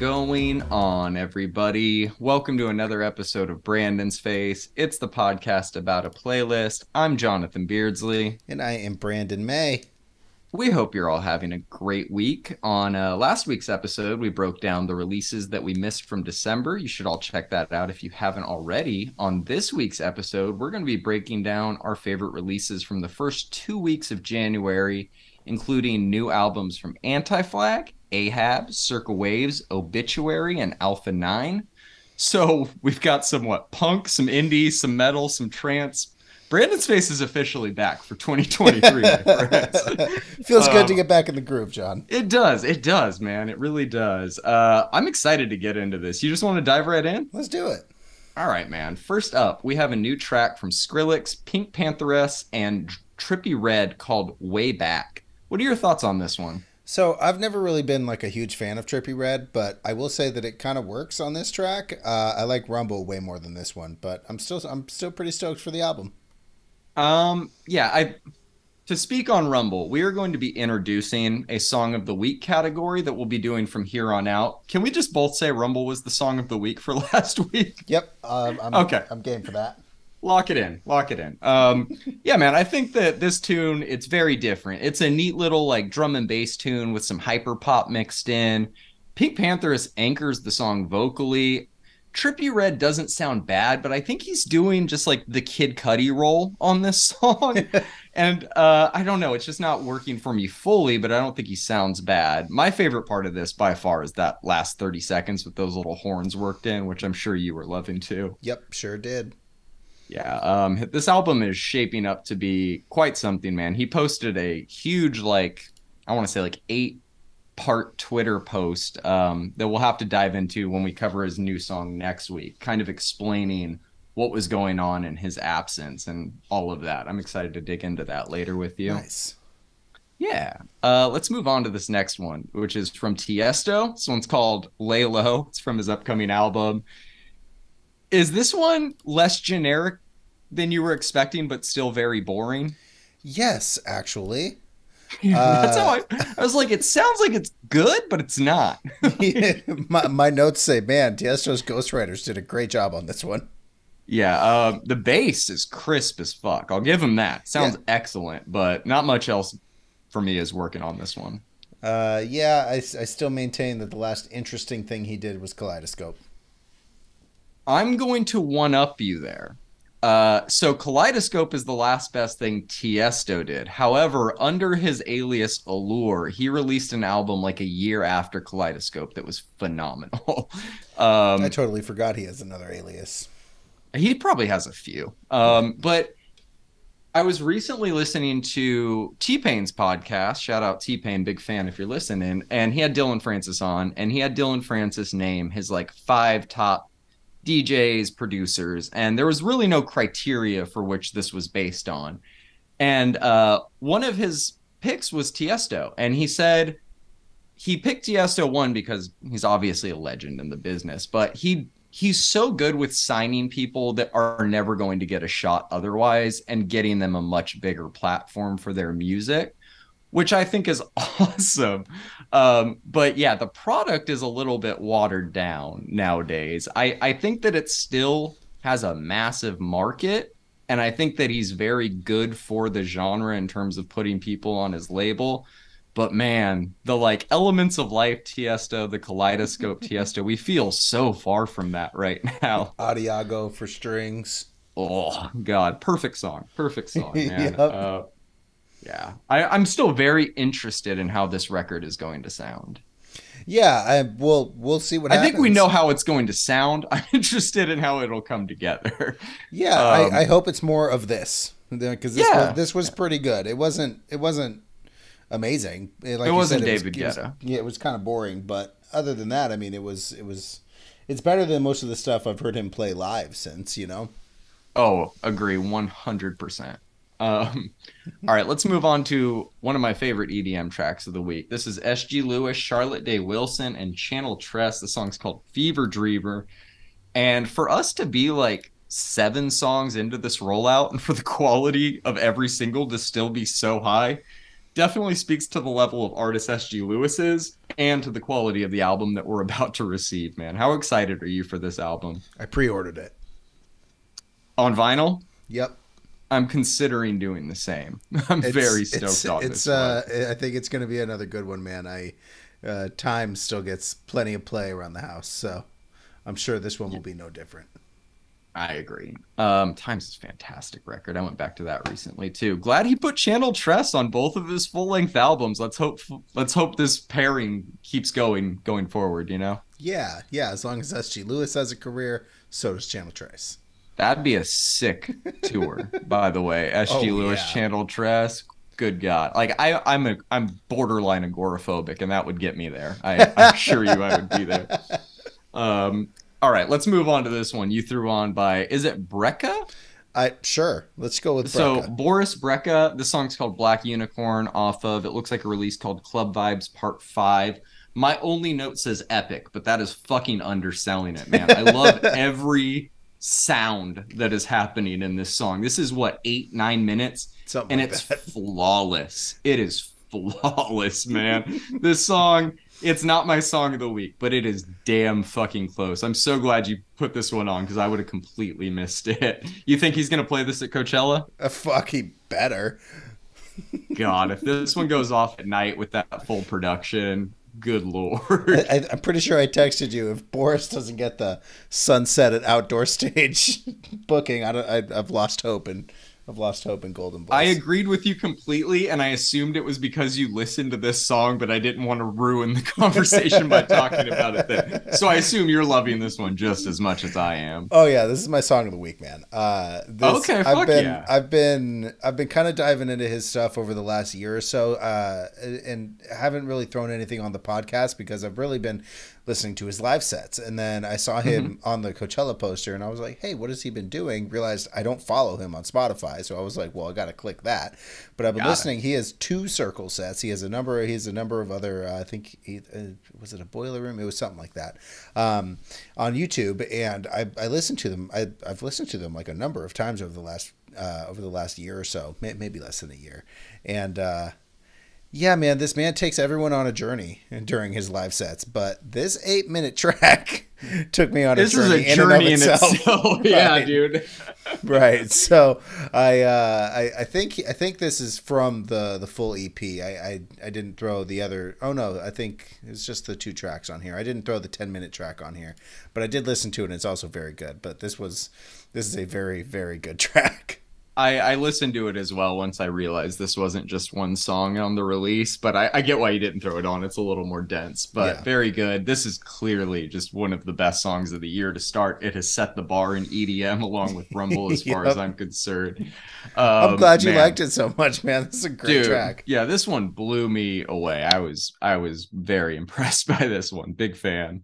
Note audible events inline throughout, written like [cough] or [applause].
going on, everybody? Welcome to another episode of Brandon's Face. It's the podcast about a playlist. I'm Jonathan Beardsley. And I am Brandon May. We hope you're all having a great week. On uh, last week's episode, we broke down the releases that we missed from December. You should all check that out if you haven't already. On this week's episode, we're going to be breaking down our favorite releases from the first two weeks of January, including new albums from Anti Flag, Ahab, Circa Waves, Obituary, and Alpha 9. So we've got some what punk, some indie, some metal, some trance, Brandon's face is officially back for 2023. [laughs] Feels um, good to um, get back in the groove, John. It does. It does, man. It really does. Uh, I'm excited to get into this. You just want to dive right in? Let's do it. All right, man. First up, we have a new track from Skrillex, Pink Pantheress, and Trippie Redd called Way Back. What are your thoughts on this one? So I've never really been like a huge fan of Trippie Redd, but I will say that it kind of works on this track. Uh, I like Rumble way more than this one, but I'm still I'm still pretty stoked for the album. Um, yeah, I to speak on Rumble, we are going to be introducing a song of the week category that we'll be doing from here on out. Can we just both say Rumble was the song of the week for [laughs] last week? Yep. Um, I'm, okay. I'm game for that. Lock it in. Lock it in. Um, [laughs] yeah, man. I think that this tune it's very different. It's a neat little like drum and bass tune with some hyper pop mixed in. Pink Pantheress anchors the song vocally. Trippie Redd doesn't sound bad, but I think he's doing just like the Kid Cudi role on this [laughs] song. and uh, I don't know, it's just not working for me fully, but I don't think he sounds bad. My favorite part of this by far is that last 30 seconds with those little horns worked in, which I'm sure you were loving too. Yep, sure did. Yeah, um, this album is shaping up to be quite something, man. He posted a huge, like, I want to say like eight part Twitter post um, that we'll have to dive into when we cover his new song next week, kind of explaining what was going on in his absence and all of that. I'm excited to dig into that later with you. Nice. Yeah. Uh, let's move on to this next one, which is from Tiesto. This one's called Lay Low. It's from his upcoming album. Is this one less generic than you were expecting, but still very boring? Yes, actually. [laughs] That's how I, I was like, it sounds like it's good, but it's not. [laughs] [laughs] my, my notes say, man, Tiesto's Ghostwriters did a great job on this one. Yeah, uh, the bass is crisp as fuck. I'll give him that. Sounds yeah. excellent, but not much else for me is working on this one. Uh, yeah, I, I still maintain that the last interesting thing he did was Kaleidoscope. I'm going to one up you there. Uh, so Kaleidoscope is the last best thing Tiesto did. However, under his alias Allure, he released an album like a year after Kaleidoscope that was phenomenal. [laughs] um, I totally forgot he has another alias. He probably has a few. Um, but I was recently listening to T Pain's podcast. Shout out T Pain, big fan if you're listening. And he had Dillon Francis on, and he had Dillon Francis name his like five top DJs, producers, and there was really no criteria for which this was based on. And uh, one of his picks was Tiesto, and he said he picked Tiesto one because he's obviously a legend in the business, but he he's so good with signing people that are never going to get a shot otherwise and getting them a much bigger platform for their music which I think is [laughs] awesome. Um, but yeah, the product is a little bit watered down nowadays. I, I think that it still has a massive market. And I think that he's very good for the genre in terms of putting people on his label. But man, the like elements of life Tiesto, the kaleidoscope [laughs] Tiesto, we feel so far from that right now. [laughs] Adagio for strings. Oh God, perfect song, perfect song, [laughs] man. yep. uh, yeah, I, I'm still very interested in how this record is going to sound. Yeah, I we'll we'll see what. I happens. think we know how it's going to sound. [laughs] I'm interested in how it'll come together. Yeah, um, I, I, hope it's more of this because this yeah. was, this was pretty good. It wasn't it wasn't amazing. Like it wasn't said, David it was, Guetta. It was, yeah, it was kind of boring, but other than that, I mean, it was it was it's better than most of the stuff I've heard him play live since. You know. Oh, agree, one hundred percent. Um, all right, let's move on to one of my favorite EDM tracks of the week. This is SG Lewis, Charlotte Day Wilson, and Channel Tres. The song's called Fever Dreamer. And for us to be like seven songs into this rollout and for the quality of every single to still be so high, definitely speaks to the level of artist SG Lewis is and to the quality of the album that we're [laughs] about to receive, man. How excited are you for this album? I pre-ordered it on vinyl. Yep. I'm considering doing the same. [laughs] I'm it's, very stoked it's, on it's, this. Uh, I think it's going to be another good one, man. I uh, time still gets plenty of play around the house, so I'm sure this one will be no different. I agree. Um, Times is fantastic record. I went back to that recently too. Glad he put Channel Tres on both of his full length albums. Let's hope let's hope this pairing keeps going going forward. You know. Yeah, yeah. As long as SG Lewis has a career, so does Channel Tres. That'd be a sick tour, by the way. SG [laughs] oh, Lewis, yeah. Channel Tres. Good God! Like I, I'm a, I'm borderline agoraphobic, and that would get me there. I, I assure you, I would be there. [laughs] Um, all right, let's move on to this one you threw on by. Is it Brejcha? I sure. Let's go with so Boris Brejcha. This song's called Black Unicorn off of it looks like a release called Club Vibes Part Five. My only note says epic, but that is fucking underselling it, man. I love [laughs] every sound that is happening in this song. This is what eight nine minutes, Something and like it's that. flawless. It is flawless, man. this song. It's not my song of the week, but it is damn fucking close. I'm so glad you put this one on because I would have completely missed it. You think he's gonna play this at Coachella? A fuck, he better. God, if this one goes off at night with that full production, Good lord! I, am pretty sure I texted you if Boris doesn't get the sunset at outdoor stage [laughs] booking. I, I I've lost hope and I've lost hope in Golden Bliss. I agreed with you completely, and I assumed it was because you listened to this song, but I didn't want to ruin the [laughs] conversation by talking about it then. So I assume you're loving this one just as much as I am. Oh yeah, this is my song of the week, man. Uh, this, okay, I've been, yeah. I've been, I've been kind of diving into his stuff over the last year or so, uh, and haven't really thrown anything on the podcast because I've really been listening to his live sets. And then I saw him mm-hmm. on the Coachella poster and I was like, hey, what has he been doing? Realized I don't follow him on Spotify. So I was like, well, I got to click that. But I've been got listening. It. He has two Cercle sets. He has a number, he has a number of other, uh, I think, he, uh, was it a boiler room? It was something like that um, on YouTube. And I, I listened to them. I, I've listened to them like a number of times over the last, uh, over the last year or so, maybe less than a year. And, uh, yeah, man, this man takes everyone on a journey during his live sets, but this eight minute track [laughs] took me on a this journey. This is a journey in, itself. In itself. [laughs] yeah, dude. right. So I, uh, I I think I think this is from the the full EP. I, I I didn't throw the other. Oh no, I think it's just the two tracks on here. I didn't throw the ten minute track on here, but I did listen to it. and It's also very good. But this was this is a very very good [laughs] track. I, I listened to it as well once I realized this wasn't just one song on the release, but I, I get why you didn't throw it on. It's a little more dense, but yeah. very good. This is clearly just one of the best songs of the year to start. It has set the bar in EDM along with Rumble as [laughs] far yep. as I'm concerned. Um, I'm glad you man. liked it so much, man. This is a great Dude, track. Yeah, this one blew me away. I was I was very [laughs] impressed by this one. Big fan.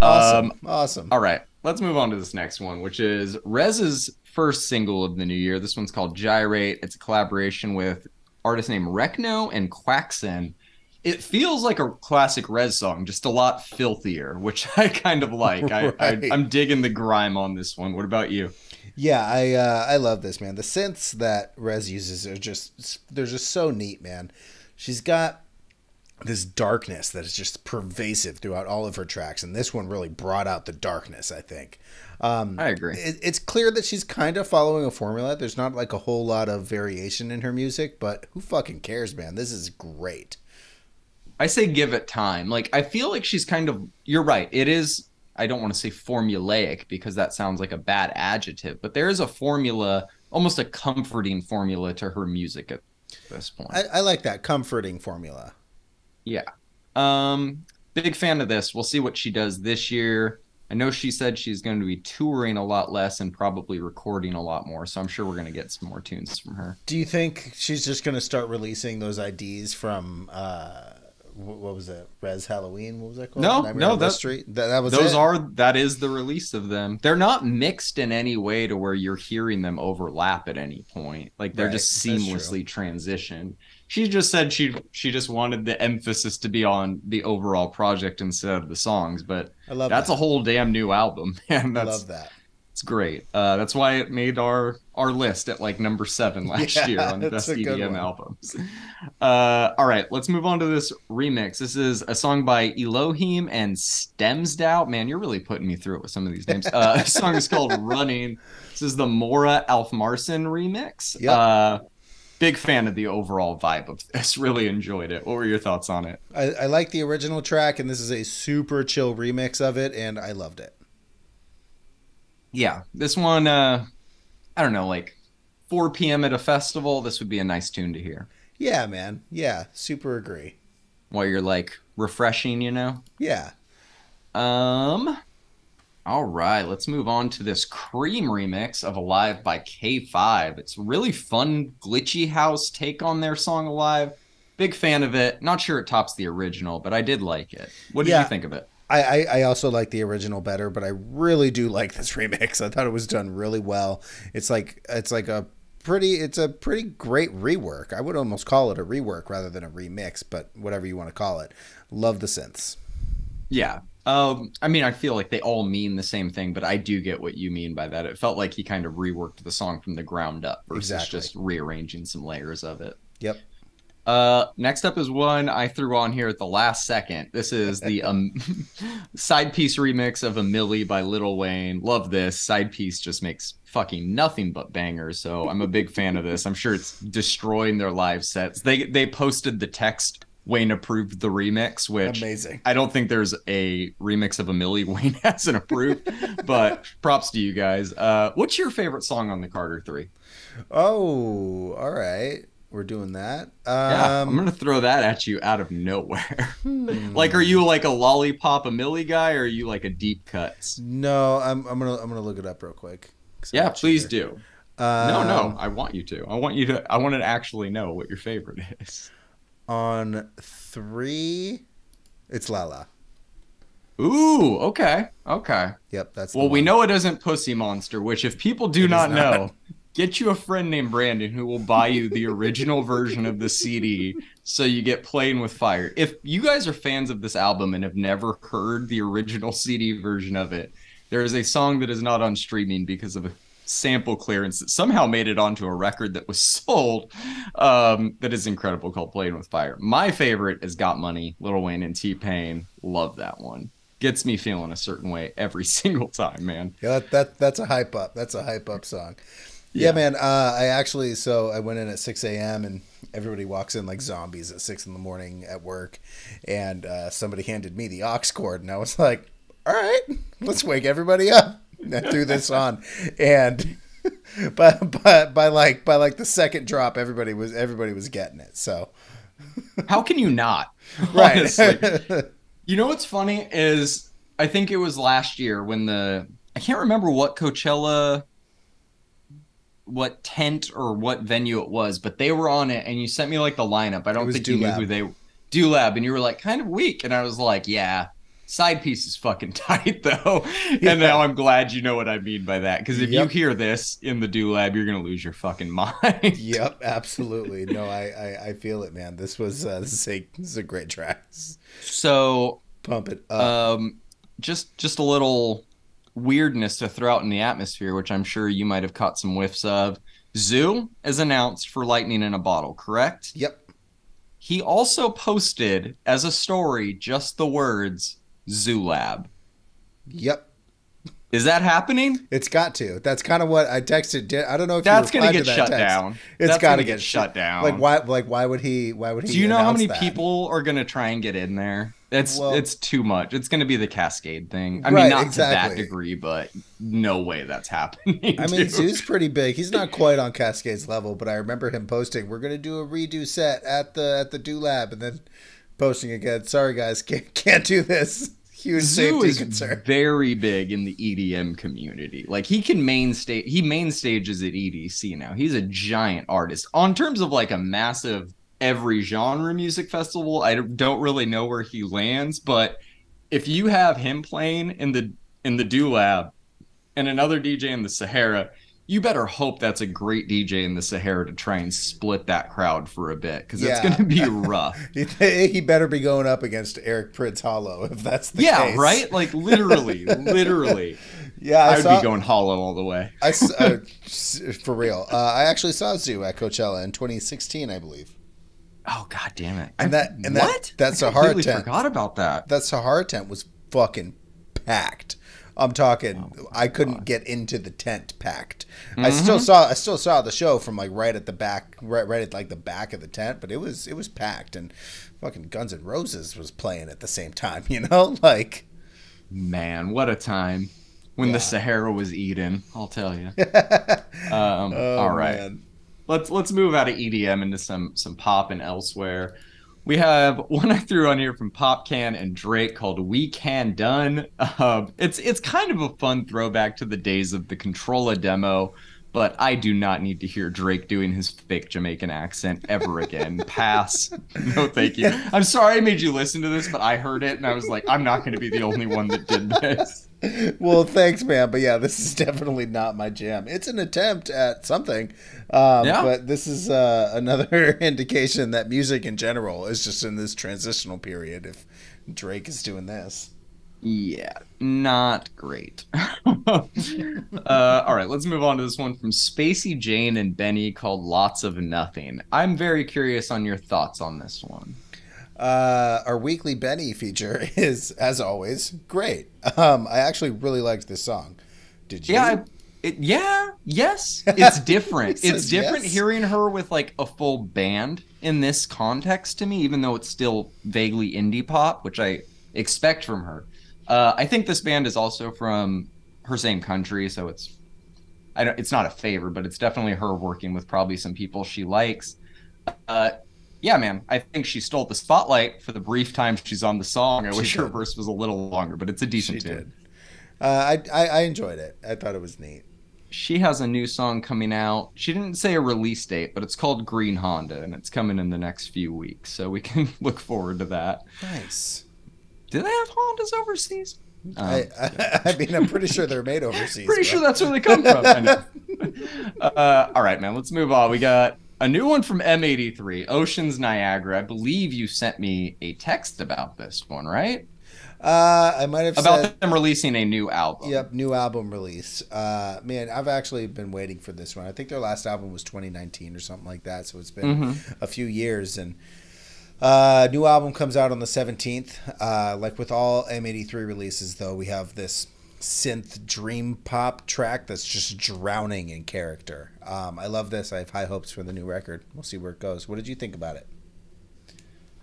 Awesome. Um, awesome. All right. Let's move on to this next one, which is Rezz's first single of the new year. This one's called Gyrate. It's a collaboration with artist named Rekno and Quaxen. It feels like a classic Rezz song, just a lot filthier, which [laughs] I kind of like. right. I, I, am digging the grime on this one. What about you? Yeah, I uh, I love this man. The synths that Rezz uses are just they're just so neat, man. She's got this darkness that is just pervasive throughout all of her tracks, and this one really brought out the darkness. I think. Um, I agree. It, it's clear that she's kind of following a formula. There's not like a whole lot of variation in her music, but who fucking cares, man? This is great. I say give it time. Like I feel like she's kind of. You're right. It is. I don't want to say formulaic because that sounds like a bad adjective, but there is a formula, almost a comforting formula to her music at this point. I, I like that comforting formula. Yeah. Um, big fan of this. We'll see what she does this year. I know she said she's going to be touring a lot less and probably recording a lot more. So I'm sure we're going to get some more tunes from her. Do you think she's just going to start releasing those IDs from uh, what was it? Rezz Halloween? What was that called? No, Nightmare no, that, Street. That, that was those it? are that is the release of them. They're not mixed in any way to where you're hearing them overlap at any point. Like they're right, just seamlessly transitioned she just said she she just wanted the emphasis to be on the overall project instead of the songs. But I love that's that. a whole damn new album, [laughs] and I love that. It's great. Uh, that's why it made our our list at like number seven [laughs] last Yeah, year on the best EDM albums. Uh, all right, let's move on to this remix. This is a song by Elohim and Stemsdow. Man, you're really putting me through it with some of these names. Uh, the song is called [laughs] "Running." This is the Mora Alfmarssen remix. Yep. Big fan of the overall vibe of this. [laughs] Really enjoyed it. What were your thoughts on it? I, I like the original track, and this is a super chill remix of it, and I loved it. yeah this one uh i don't know like 4 p.m at a festival this would be a nice tune to hear Yeah, man. Yeah, super agree. while you're like refreshing you know Yeah. um all right let's move on to this KREAM remix of alive by k5 it's a really fun glitchy house take on their song alive big fan of it not sure it tops the original but i did like it what did Yeah. you think of it I, I, I also like the original better, but I really do like this [laughs] remix. I thought it was done really well. It's like it's like a pretty it's a pretty great rework. I would almost call it a rework rather than a remix, but whatever you want to call it. Love the synths. Yeah. Um, I mean, I feel like they all mean the same thing, but I do get what you mean by that. It felt like he kind of reworked the song from the ground up versus Exactly. just rearranging some layers of it. Yep. Uh, next up is one I threw on here at the last second. This is the um, [laughs] side piece remix of a Milli by Lil Wayne. Love this. Side piece just makes fucking nothing but bangers. So I'm a big fan of this. I'm sure it's destroying their live sets. They they posted the text Wayne approved the remix, which Amazing. I don't think there's a remix of a Milli [laughs] Wayne hasn't approved, but props to you guys. Uh, what's your favorite song on the Carter Three? Oh, all right. We're doing that. Yeah, Um, I'm gonna throw that at you out of nowhere. [laughs] hmm. like, are you like a lollipop a Milli guy, or are you like a deep cuts? No, I'm, I'm gonna I'm gonna look it up real quick. Yeah, please do. no, no, Um, I want you to. I want you to. I want to actually know what your favorite is. On three, it's Lala. Ooh, okay, okay. Yep, that's Well, we know it isn't Pussy Monster, which if people do not, not. know, get you a friend named Brandon who will buy you the original version of the CD so you get Playing with Fire. If you guys are fans of this album and have never heard the original CD version of it, there is a song that is not on streaming because of a sample clearance that somehow made it onto a record that was [laughs] sold um, that is incredible called Playing with Fire. My favorite is Got Money, Lil Wayne and T-Pain. Love that one. Gets me feeling a certain way every [laughs] single time, man. Yeah, that, that that's a hype up. That's a hype up song. Yeah, Yeah. man. Uh, I actually so I went in at six a.m. and everybody walks in like zombies at six in the morning at work, and uh, somebody handed me the aux cord, and I was like, "All right, let's wake everybody up." [laughs] Threw this on, and [laughs] but but by like by like the second drop, everybody was everybody was getting it. So [laughs] How can you not? right, You know what's funny is I think it was last year when the I can't remember what Coachella what tent or what venue it was, but they were on it and you sent me like the lineup. I don't think you knew who they Do Lab and you were like kind of weak and I was like, yeah. Side piece is fucking [laughs] tight though. Yeah. And now I'm glad you know what I mean by that. Because if Yep. you hear this in the Do Lab, you're gonna lose your fucking [laughs] mind. yep, absolutely. No, I, I I feel it, man. This was uh, this is a this is a great track. So Pump it up. um just just a little weirdness to throw out in the atmosphere which i'm sure you might have caught some whiffs of Zhu is announced for lightning in a bottle correct yep. he also posted as a story just the words Zhu lab Yep. is that happening It's got to. That's kind of what I texted. I don't know if that's you gonna replied get to that shut text. down It's that's gotta get get shut down Like why? Like why would he? Why would he? do you know how many that? people are gonna try and get in there it's Well- it's too much it's gonna be the Kaskade thing i Right, mean not exactly. to that degree but no way that's happening I mean, dude. Zhu's pretty big. He's not quite on Kaskade's level, but I remember him posting, "We're gonna do a redo set at the at the Do Lab," and then posting again, "Sorry guys, [laughs] can't can't do this." Huge Zhu safety is concern. very big in the EDM community. Like he can main stage, he main stages at EDC now. He's a giant artist. On terms of like a massive every genre music festival, I don't really know where he lands, but if you have him playing in the in the Do Lab and another DJ in the Sahara, you better hope that's a great DJ in the Sahara to try and split that crowd for a bit because it's going to be [laughs] rough. He, better be going up against Eric Prydz HOLO if that's the yeah, case. Yeah, right? Like literally, [laughs] literally. Yeah, I, I would saw- be going hollow all the way. I uh, [laughs] for real. Uh, I actually saw Zhu at Coachella in 2016, I believe. Oh god damn it! And that- and what? that I Sahara tent. Forgot about that. That Sahara tent was fucking packed. I'm talking. Oh I couldn't get into the tent packed. I still saw. I still saw the show from like right at the back, right, right at like the back of the tent. But it was it was packed, and fucking Guns N' Roses was playing at the same time. [laughs] You know, like Man, what a time when Yeah. the Sahara was eating. I'll tell you. [laughs] Um, oh, all right. man. let's let's move out of EDM into some some pop and elsewhere. We have [laughs] one I threw on here from Popcaan and Drake called "We Caa Done." Uh, it's it's kind of a fun throwback to the days of the Controlla demo, but I do not need to hear Drake doing his fake Jamaican accent ever again. [laughs] Pass. No, thank you. I'm sorry I made you listen to this, but I heard it and I was like, I'm not going to be the only one that did this. Well, thanks, man. But yeah, this is definitely not my jam. It's an attempt at something, um, Yeah. but this is uh, another [laughs] indication that music in general is just in this transitional period. If Drake is doing this, Yeah, not great. [laughs] uh, all right, let's move on to this one from Spacey Jane and BENEE called Lots of Nothing. I'm very curious on your thoughts on this one. Uh, our weekly BENEE feature [laughs] is, as always, great. Um, I actually really liked this song. Did you? Yeah, I, it, yeah, yes, it's different. [laughs] It's different yes. hearing her with like a full band in this context to me, even though it's still vaguely indie pop, which I expect from her. Uh, I think this band is also from her same country, so it's I don't, it's not a favor, but it's definitely her working with probably some people she likes. Uh, yeah, man, I think she stole the spotlight for the brief time she's on the song. I She wish her verse was a little longer, but it's a she decent tune. did. Uh, I, I I enjoyed it. I thought it was neat. she has a new song coming out. She didn't say a release date, but it's called Green Honda and it's coming in the next few weeks. So we can [laughs] look forward to that. Nice. Do they have Hondas overseas? Um, I, [laughs] I I mean, I'm pretty sure they're made overseas. pretty bro. sure that's where they come from. [laughs] Uh, all right, man, let's move on. We got a new one from M83, Oceans Niagara. I believe you sent me a text about this one, right? Uh, I might have About said. them releasing a new album. Yep, new album release. Uh, man, I've actually been waiting for this one. I think their last album was 2019 or something like that. So it's been Mhm. a few years, and uh, new album comes out on the 17th. Uh, like with all M83 releases, though, we have this synth dream pop track that's just drowning in character. Um, I love this. I have high hopes for the new record. We'll see where it goes. What did you think about it?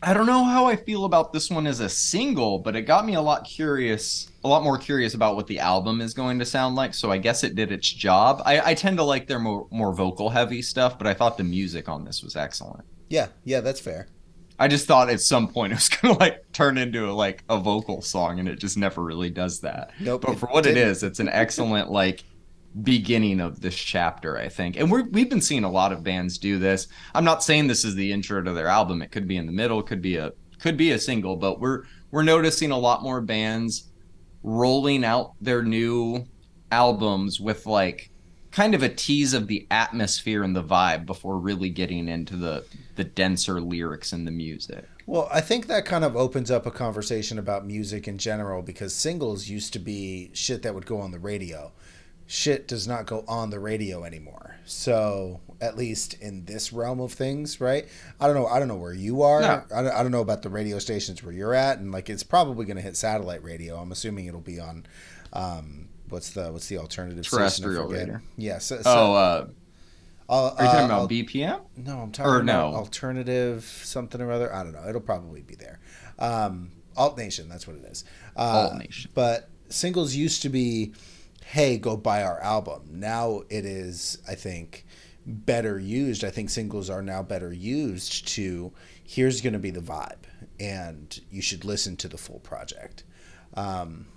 I don't know how I feel about this one as a single, but it got me a lot curious, a lot more curious about what the album is going to sound like. So I guess it did its job. I, I tend to like their more more vocal heavy stuff, but I thought the music on this was excellent. Yeah, yeah, that's fair. I just thought at some point it was [laughs] gonna like turn into a, like a vocal song, and it just never really does that. Nope. But for what it is, it's an excellent like beginning of this chapter, I think. And we're, we've been seeing a lot of bands do this. I'm not saying this is the intro to their album. It could be in the middle, could be a could be a single, but we're we're noticing a lot more bands rolling out their new albums with like kind of a tease of the atmosphere and the vibe before really getting into the the denser lyrics and the music. Well, I think that kind of opens up a conversation about music in general because singles used to be shit that would go on the radio. Shit does not go on the radio anymore. So, at least in this realm of things, right? I don't know. I don't know where you are. No. I, don't, I don't know about the radio stations where you're at, and like it's probably going to hit satellite radio. I'm assuming it'll be on. Um, what's the what's the alternative Terrestrial radio. Yes. Yeah, so, Oh, uh, are you talking about BPM? no, I'm talking Or about no. alternative something or other. I don't know. It'll probably be there. Um, Alt Nation, that's what it is. Uh, Alt Nation. But singles used to be, hey, go buy our album. Now it is, I think, better used. I think singles are now better used to here's going to be the vibe, and you should listen to the full project. Um,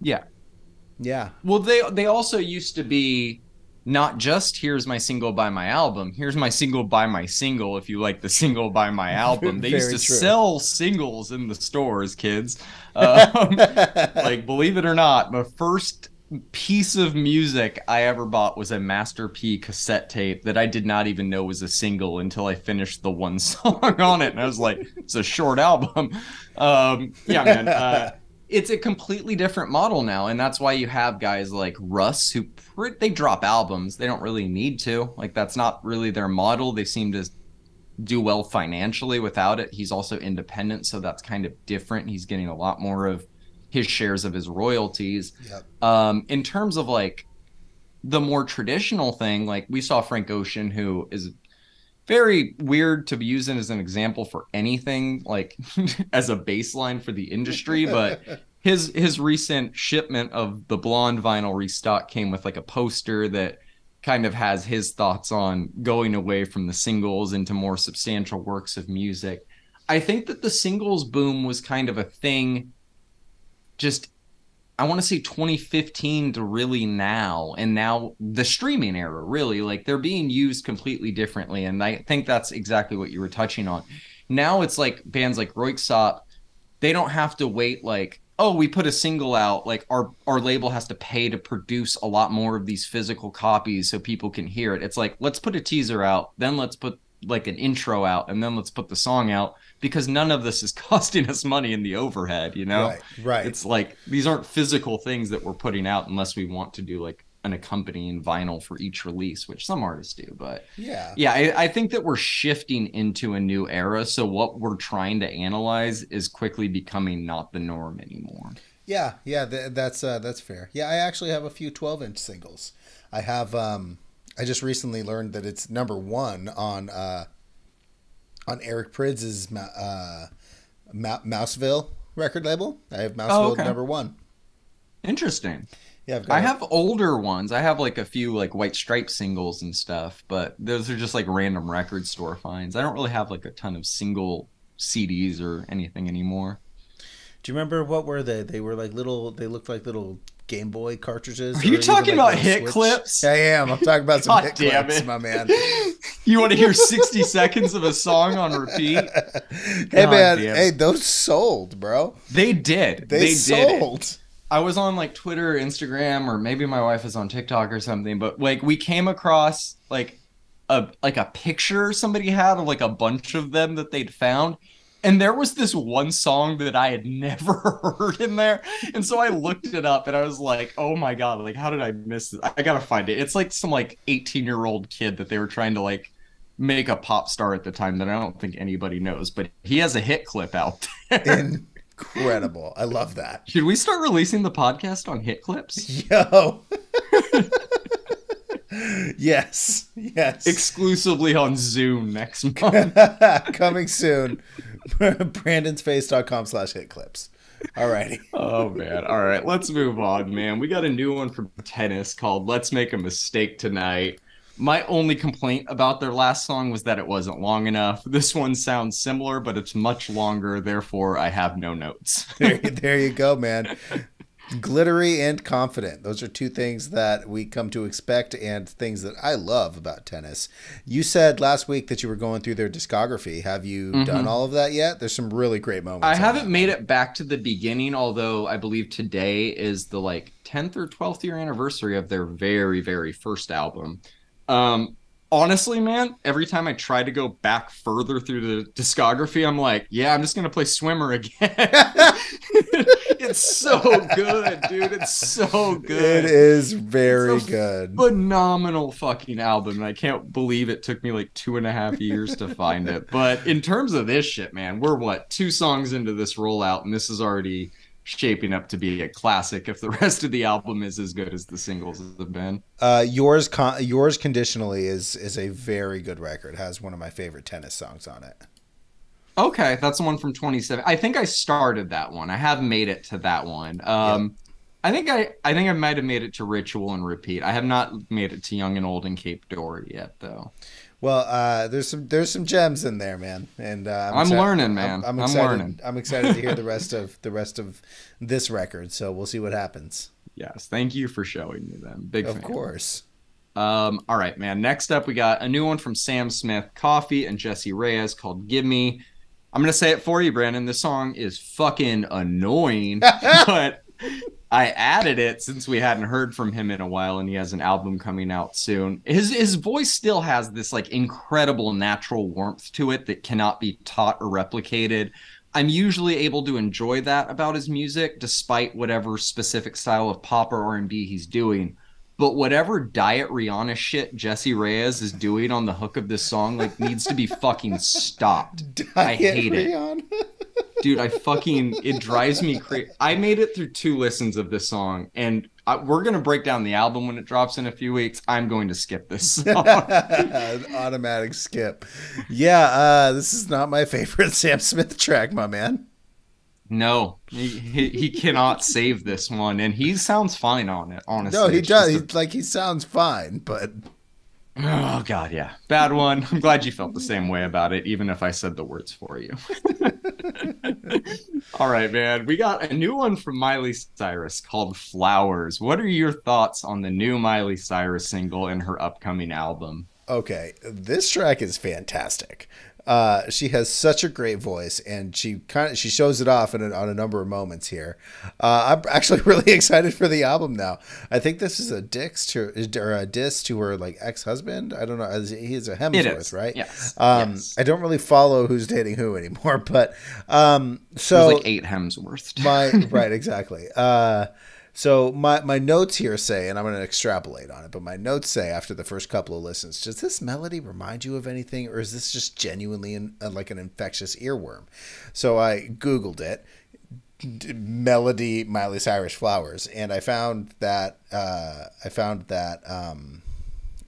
Yeah. Yeah, Well, they they also used to be not just here's my single by my album. Here's my single by my single. If you like the single by my [laughs] album, they used to true. sell singles in the stores, kids. Um, [laughs] like, believe it or not, my first piece of music I ever bought was a Master P cassette tape that I did not even know was a single until I finished the one [laughs] song on it, and I was like, "It's a short album." Um, yeah, man. Uh, it's a completely different model now and that's why you have guys like russ who they drop albums they don't really need to like that's not really their model they seem to do well financially without it he's also independent so that's kind of different he's getting a lot more of his shares of his royalties Yep. um in terms of like the more traditional thing like we saw frank ocean who is very weird to be using as an example for anything like [laughs] as a baseline for the industry [laughs] but his his recent shipment of the blonde vinyl restock came with like a poster that kind of has his thoughts on going away from the singles into more substantial works of music. I think that the singles boom was kind of a thing just I want to say 2015 to really now, and now the streaming era, really, like they're being used completely differently. And I think that's exactly what you were touching on. Now it's like bands like Röyksopp, they don't have to wait like, oh, we put a single out, like our our label has to pay to produce a lot more of these physical copies so people can hear it. It's like, let's put a teaser out, then let's put like an intro out, and then let's put the song out because none of this is [laughs] costing us money in the overhead, you know? Right, right. It's like these aren't physical things that we're putting out unless we want to do like an accompanying vinyl for each release, which some artists do. But yeah, yeah, I, I think that we're shifting into a new era. So what we're trying to analyze is quickly becoming not the norm anymore. Yeah, yeah, th- that's uh, that's fair. Yeah, I actually have a few 12 inch singles. I have. um I just recently learned that it's number one on uh, on Eric Prydz's uh, Mouseville record label. I have Mouseville Oh, okay. number one. Interesting. Yeah, I've got I a- have older ones. I have like a few like White Stripe singles and stuff, but those are just like random record store finds. I don't really have like a ton of single CDs or anything anymore. Do you remember what were they? They were like little. They looked like little Game Boy cartridges. Are you talking like, about hit Switch- clips? I am. I'm talking about some [laughs] hit clips, it. my man. [laughs] You want to hear 60 seconds of a song on repeat? [laughs] hey God man, damn. hey, those sold, bro. They did. They, They, did. sold. I was on like Twitter, or Instagram, or maybe my wife was on TikTok or something, but like we came across like a like a picture somebody had of like a bunch of them that they'd found. And there was this one song that I had [laughs] never heard in there. And so I looked it up and I was like, oh my God, like how did I miss this? I gotta find it. It's like some like 18 year old kid that they were trying to like make a pop star at the time that I don't think anybody knows, but he has a hit clip out there. Incredible. I love that. Should we start releasing the podcast on hit clips? Yo. [laughs] [laughs] yes. Yes. Exclusively on Zoom next [laughs] month. [laughs] Coming soon. Brandon'sFace.com slash hit clips. Alrighty. oh man. All right, let's move on, man. We got a new one from tennis called Let's Make a Mistake Tonight. My only complaint about their last song was that it wasn't long enough. This one sounds similar, but it's much longer, therefore I have no notes. There, there you go, man. Glittery and confident. Those are two things that we come to expect and things that I love about tennis. You said last week that you were going through their discography. Have you done all of that yet? There's some really great moments. I haven't made it back to the beginning, although I believe today is the like 10th or 12th year anniversary of their very, very first album. Um, honestly, man, every time I try to go back further through the discography, I'm like, yeah, I'm just gonna play Swimmer again. [laughs] it's so good, dude. It's so good. It is very It's a good. phenomenal fucking album and i can't believe it took me like two and a half years to find it but in terms of this shit man we're what two songs into this rollout and this is already shaping up to be a classic if the [laughs] rest of the album is as good as the singles have been Uh, yours, con- yours conditionally is is a very good record. Has one of my favorite tennis songs on it. okay that's the one from 27 i think i started that one i have made it to that one um I think I, I think I might have made it to Ritual in Repeat. I have not made it to Young and Old and Cape Dory yet, though. Well, uh, there's some there's some gems in there, man, and uh, I'm exci- learning, man. I'm, I'm excited. learning. I'm excited to hear the rest [laughs] of the rest of this record. So we'll see what happens. Yes, thank you for showing me them. Big Of fan. course. Um, all right, man. Next up, we got a new one from Sam Smith, Koffee, and Jessie Reyez called "Give Me." I'm gonna say it for you, Brandon. This song is fucking annoying, [laughs] but I added it since we hadn't heard from him in a while, and he has an album coming out soon. His his voice still has this like incredible natural warmth to it that cannot be taught or replicated. I'm usually able to enjoy that about his music, despite whatever specific style of pop or R&B he's doing. But whatever diet Rihanna shit Jessie Reyez is doing on the hook of this song, like, needs to be fucking stopped. [laughs] Diet I hate Rihanna. it, dude. I fucking it drives me crazy. I made it through two listens of this song, and I, we're gonna break down the album when it drops in a few weeks. I'm going to skip this [laughs] song. Automatic skip. Yeah, uh, this is not my favorite [laughs] Sam Smith track, my man. No, he, he, he cannot save this one, and he sounds fine on it. Honestly, No, he does. just He, like he sounds fine, but a- oh god, yeah, bad one. I'm glad you felt the same way about it, even if I said the words for you. [laughs] All right, man. We got a new one from Miley Cyrus called "Flowers." What are your thoughts on the new Miley Cyrus single and her upcoming album? okay, this track is fantastic. Uh, she has such a great voice, and she kind of she shows it off in a, on a number of moments here. Uh, I'm actually [laughs] really excited for the album now. I think this is a diss to or a diss to her like ex husband. I don't know. He's a Hemsworth, right? Yes. Um, yes. I don't really follow who's dating who anymore, [laughs] but um, so like eight Hemsworths. my [laughs] right exactly uh so my my notes here say and i'm going to extrapolate on it but my notes say after the first couple of listens does this melody remind you of anything or is this just genuinely an, uh, like an infectious earworm so i googled it melody miley cyrus flowers and i found that uh i found that um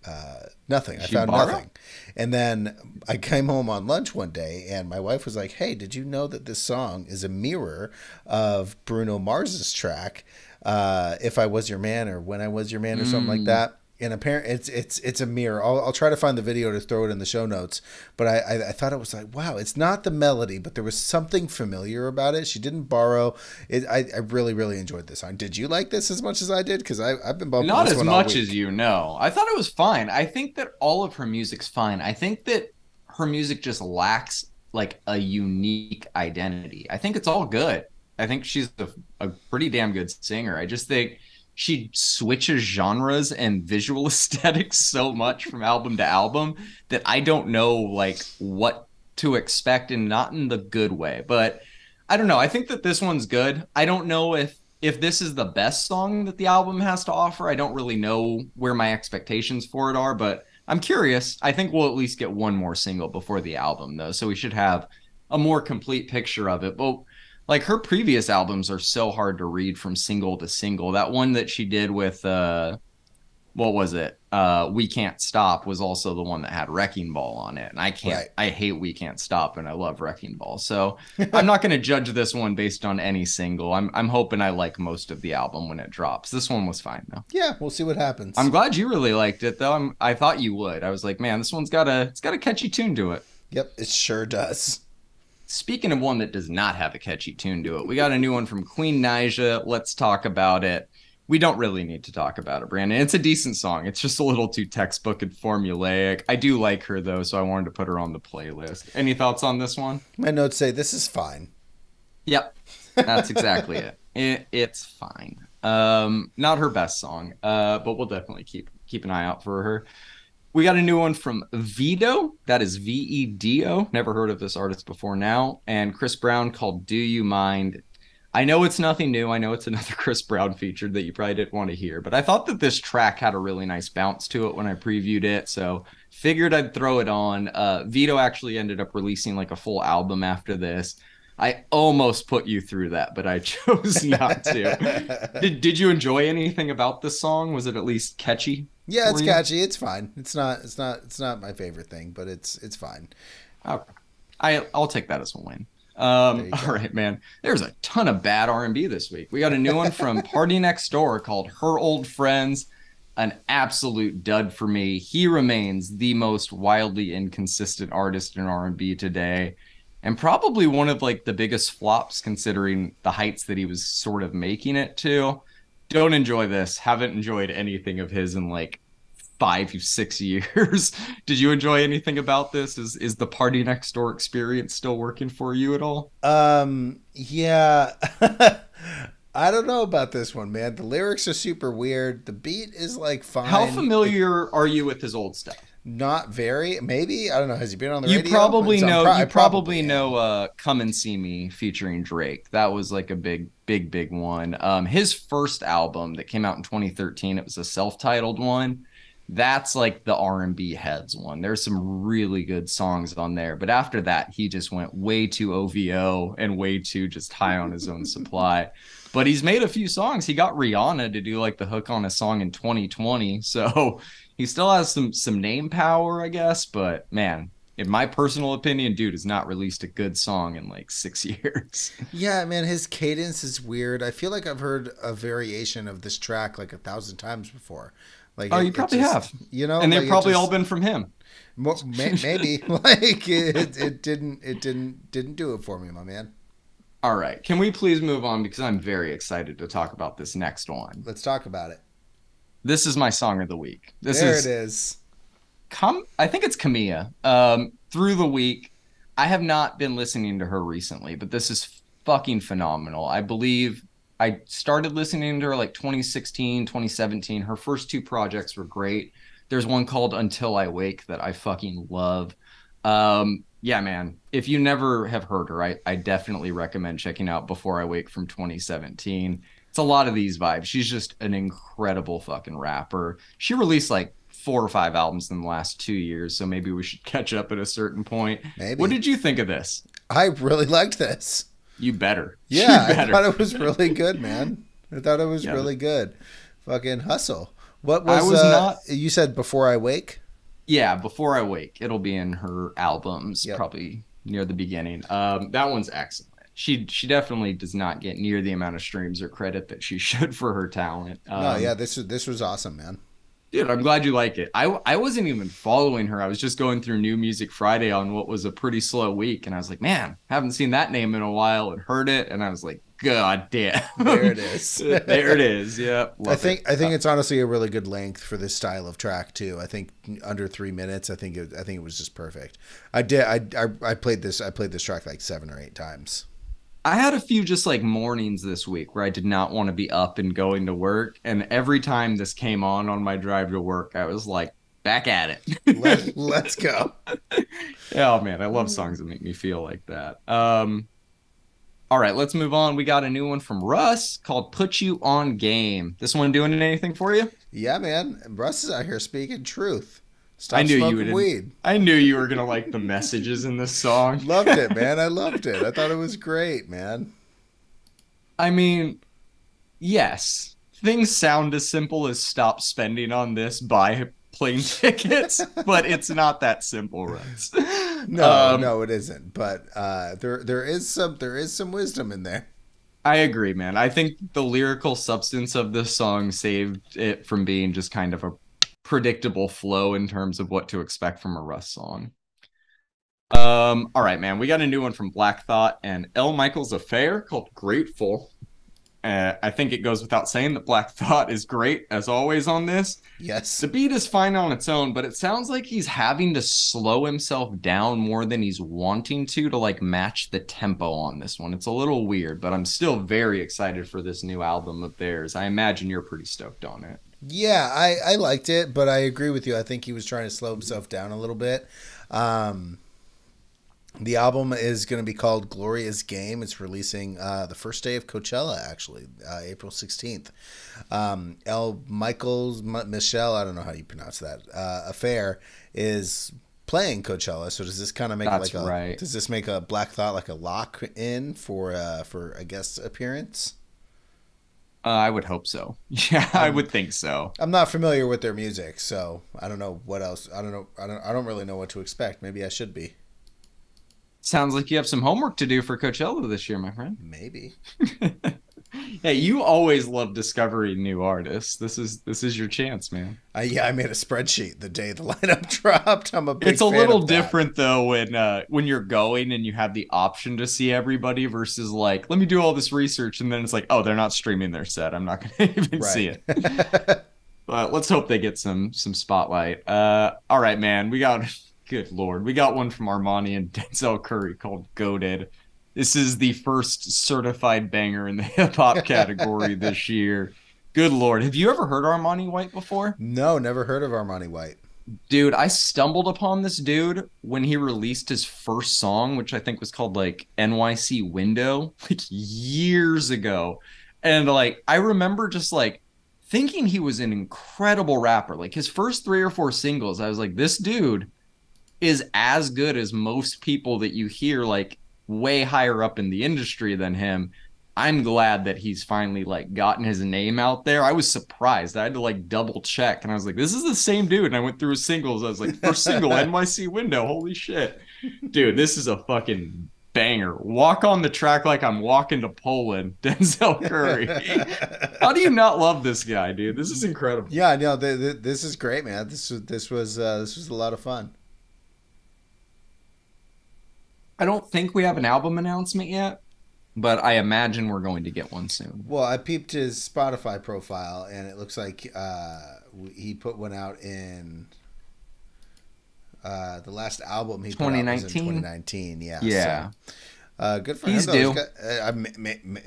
uh, nothing. I She found borrow? nothing. And then I came home on lunch one day, and my wife was like, "Hey, did you know that this song is a mirror of Bruno Mars's track, uh, "If I Was Your Man" or "When I Was Your Man" or something like that?" And apparently, it's it's it's a mirror. I'll, I'll try to find the video to throw it in the show notes. But I, I I thought it was like, wow, it's not the melody, but there was something familiar about it. She didn't borrow it. I, I really really enjoyed this song. Did you like this as much as I did? Because I I've been bumping Not this as much as you know. I thought it was fine. I think that all of her music's fine. I think that her music just lacks like a unique identity. I think it's all good. I think she's a, a pretty damn good singer. I just think she switches genres and visual [laughs] aesthetics so much from album to album that I don't know like what to expect and not in the good way. But I don't know. I think that this one's good. I don't know if if this is the best song that the album has to offer. I don't really know where my expectations for it are, but I'm curious. I think we'll at least get one more single before the album though, so we should have a more complete picture of it. But like her previous albums are so hard to read from single to single. That one that she did with uh what was it? Uh We Can't Stop was also the one that had Wrecking Ball on it. And I can't Right. I hate We Can't Stop and I love Wrecking Ball. So [laughs] I'm not gonna judge this one based on any single. I'm I'm hoping I like most of the album when it drops. This one was fine though. Yeah, we'll see what happens. I'm glad you really liked it though. I'm I thought you would. I was like, man, this one's got a it's got a catchy tune to it. Yep, it sure does. Speaking of one that does not have a catchy tune to it, we got a new one from Queen Naija. Let's talk about it. We don't really need to talk about it, Brandon. It's a decent song. It's just a little too textbook and formulaic. I do like her though, so I wanted to put her on the playlist. Any thoughts on this one? My notes say this is fine. Yep, that's exactly it. [laughs] it. It's fine. Um, not her best song, uh, but we'll definitely keep keep an eye out for her. We got a new one from Vedo. That is V E D O. Never heard of this artist before now. And Chris Brown called "Do You Mind." I know it's nothing new. I know it's another [laughs] Chris Brown feature that you probably didn't want to hear, but I thought that this track had a really nice bounce to it when I previewed it, so figured I'd throw it on. Uh, Vedo actually ended up releasing like a full album after this. I almost put you through that, but I [laughs] chose not to. [laughs] did, did you enjoy anything about this song? Was it at least catchy? Yeah, it's catchy. It's fine. It's not. It's not. It's not my favorite thing, but it's it's fine. Okay. I I'll take that as a win. Um, you all go. right, man. There's a ton of bad R&B this week. We got a new one from [laughs] Party Next Door called "Her Old Friends." An absolute dud for me. He remains the most wildly inconsistent artist in R&B today, and probably one of like the biggest flops considering the heights that he was sort of making it to. Don't enjoy this. Haven't enjoyed anything of his in like five six years [laughs] did you enjoy anything about this is is the party next door experience still working for you at all Um. Yeah. [laughs] I don't know about this one, man. The lyrics are super weird. The beat is like fine. how familiar are you with his old stuff Not very. Maybe I don't know. Has he been on the radio? you radio? probably know Pro- you I probably know uh come and see me featuring drake that was like a big big big one um his first album that came out in 2013 it was a self-titled one that's like the r&b heads one there's some really good songs on there but after that he just went way too ovo and way too just high on his own supply but he's made a few songs he got rihanna to do like the hook on a song in 2020 [laughs] so he still has some some name power i guess but man in my personal opinion, dude has not released a good song in like six [laughs] years. Yeah, man, his cadence is weird. I feel like I've heard a variation of this track like a thousand times before. Like, Oh, it- you probably just- have. You know, and they've like, probably just- all been from him. Mo- may- maybe [laughs] [laughs] like it, it didn't it didn't didn't do it for me, my man. All right. Can we please move on? Because I'm very excited to talk about this next one. Let's talk about it. This is my song of the week. This there is it is. come I think it's Kamaiyah. Um through the week. I have not been listening to her recently, but this is fucking phenomenal. I believe I started listening to her like 2016, 2017. Her first two projects were great. There's one called Until I Wake that I fucking love. Um yeah, man. If you never have heard her, I, I definitely recommend checking out Before I Wake from 2017. It's a lot of these vibes. She's just an incredible fucking rapper. She released like four or five albums in the last two years, so maybe we should [laughs] catch up at a certain point. Maybe. What did you think of this? I really liked this. You better. Yeah, you I thought it was really good, man. I thought it was Yeah, really good. Fucking hustle. What was, I was, was uh, not- you said before I wake? Yeah, Before I Wake. It'll be in her albums, Yep. probably near the beginning. Um, that one's excellent. She she definitely does not get near the amount of streams or credit that she [laughs] should for her talent. Um, no, yeah, this was this was awesome, man. Dude, I'm glad you like it. I, I wasn't even following her. I was just going through New Music Friday on what was a pretty slow week. And I was like, man, haven't seen that name in a while and heard it. And I was like, God damn. There it [laughs] is. there it is. Yep. [laughs] I think I think it's honestly a really good length for this style of track too. I think under three minutes. I think it, I think it was just perfect. I did. I, I I played this. I played this track like seven or eight times. I had a few just like mornings this week where I did not want to be up and going to work. And every time this came on on my drive to work, I was like, back at it. Let, [laughs] let's go. oh man, I love songs that make me feel like that. Um all right, let's move on. We got a new one from Russ called Put You on Game. This one doing anything for you? Yeah, man. Russ is out here speaking truth. Stop I knew you didn't- weed. I knew you were gonna like the messages in this song. [laughs] Loved it, man. I [laughs] loved it. I thought it was great, man. I mean, yes, things sound as simple as stop spending on this, buy plane [laughs] tickets, but it's not that simple, Russ. No, Um, no, it isn't. But uh, there there is some there is some wisdom in there. I agree, man. I think the lyrical substance of this song saved it from being just kind of a predictable flow in terms of what to expect from a Russ song. Um, all right, man. We got a new one from Black Thought and El Michels Affair called Grateful. Uh, I think it goes without saying that Black Thought is great as always on this. Yes. The beat is fine on its own, but it sounds like he's having to slow himself down more than he's wanting to to like match the tempo on this one. It's a little weird, but I'm still very excited for this new album of theirs. I imagine you're pretty stoked on it. Yeah, I, I liked it, but I agree with you. I think he was trying to slow himself down a little bit. Um, the album is going to be called Glorious Game. It's releasing uh, the first day of Coachella, actually, uh, April 16th. Um, El Michels, M- Michelle, I don't know how you pronounce that, uh, Affair is playing Coachella. So does this kind of make That's like a, right. does this make a Black Thought like a lock in for, uh, for a guest appearance? Uh, I would hope so. [laughs] Yeah, I would think so. I'm not familiar with their music, so I don't know what else. I don't know. I don't. I don't really know what to expect. Maybe I should be. Sounds like you have some homework to do for Coachella this year, my friend. Maybe. [laughs] [laughs] hey, you always love discovering new artists. This is this is your chance, man. I yeah. I made a spreadsheet the day the [laughs] lineup dropped. I'm a big. it's a little of that. different though when uh when you're going and you have the option to see everybody versus like let me do all this research and then it's like oh they're not streaming their set i'm not gonna [laughs] even see it but let's hope they get some some spotlight uh all right man we got good lord we got one from armani and denzel curry called GOATED this is the first certified banger in the [laughs] hip-hop category this year good lord have you ever heard armani white before no, never heard of Armani White. Dude, I stumbled upon this dude when he released his first song, which I think was called like NYC Window, [laughs] like years ago. And like I remember just like thinking he was an incredible rapper. Like his first three or four singles, I was like, this dude is as good as most people that you hear like way higher up in the industry than him. I'm glad that he's finally like gotten his name out there. I was surprised. I had to like double check and I was like, this is the same dude. And I went through his singles. I was like, first single [laughs] NYC window. Holy shit. Dude, this is a fucking banger. Walk on the track like I'm walking to Poland. [laughs] Denzel Curry. [laughs] How do you not love this guy, dude? This is incredible. Yeah, no, th- th- this is great, man. This was this was uh, this was a lot of fun. I don't think we have an album announcement yet but I imagine we're going to get one soon. Well, I peeped his Spotify profile, and it looks like uh, he put one out in uh, the last album he 2019. 2019. Yeah. Yeah. So, uh, good for he's him. Due. Got, uh,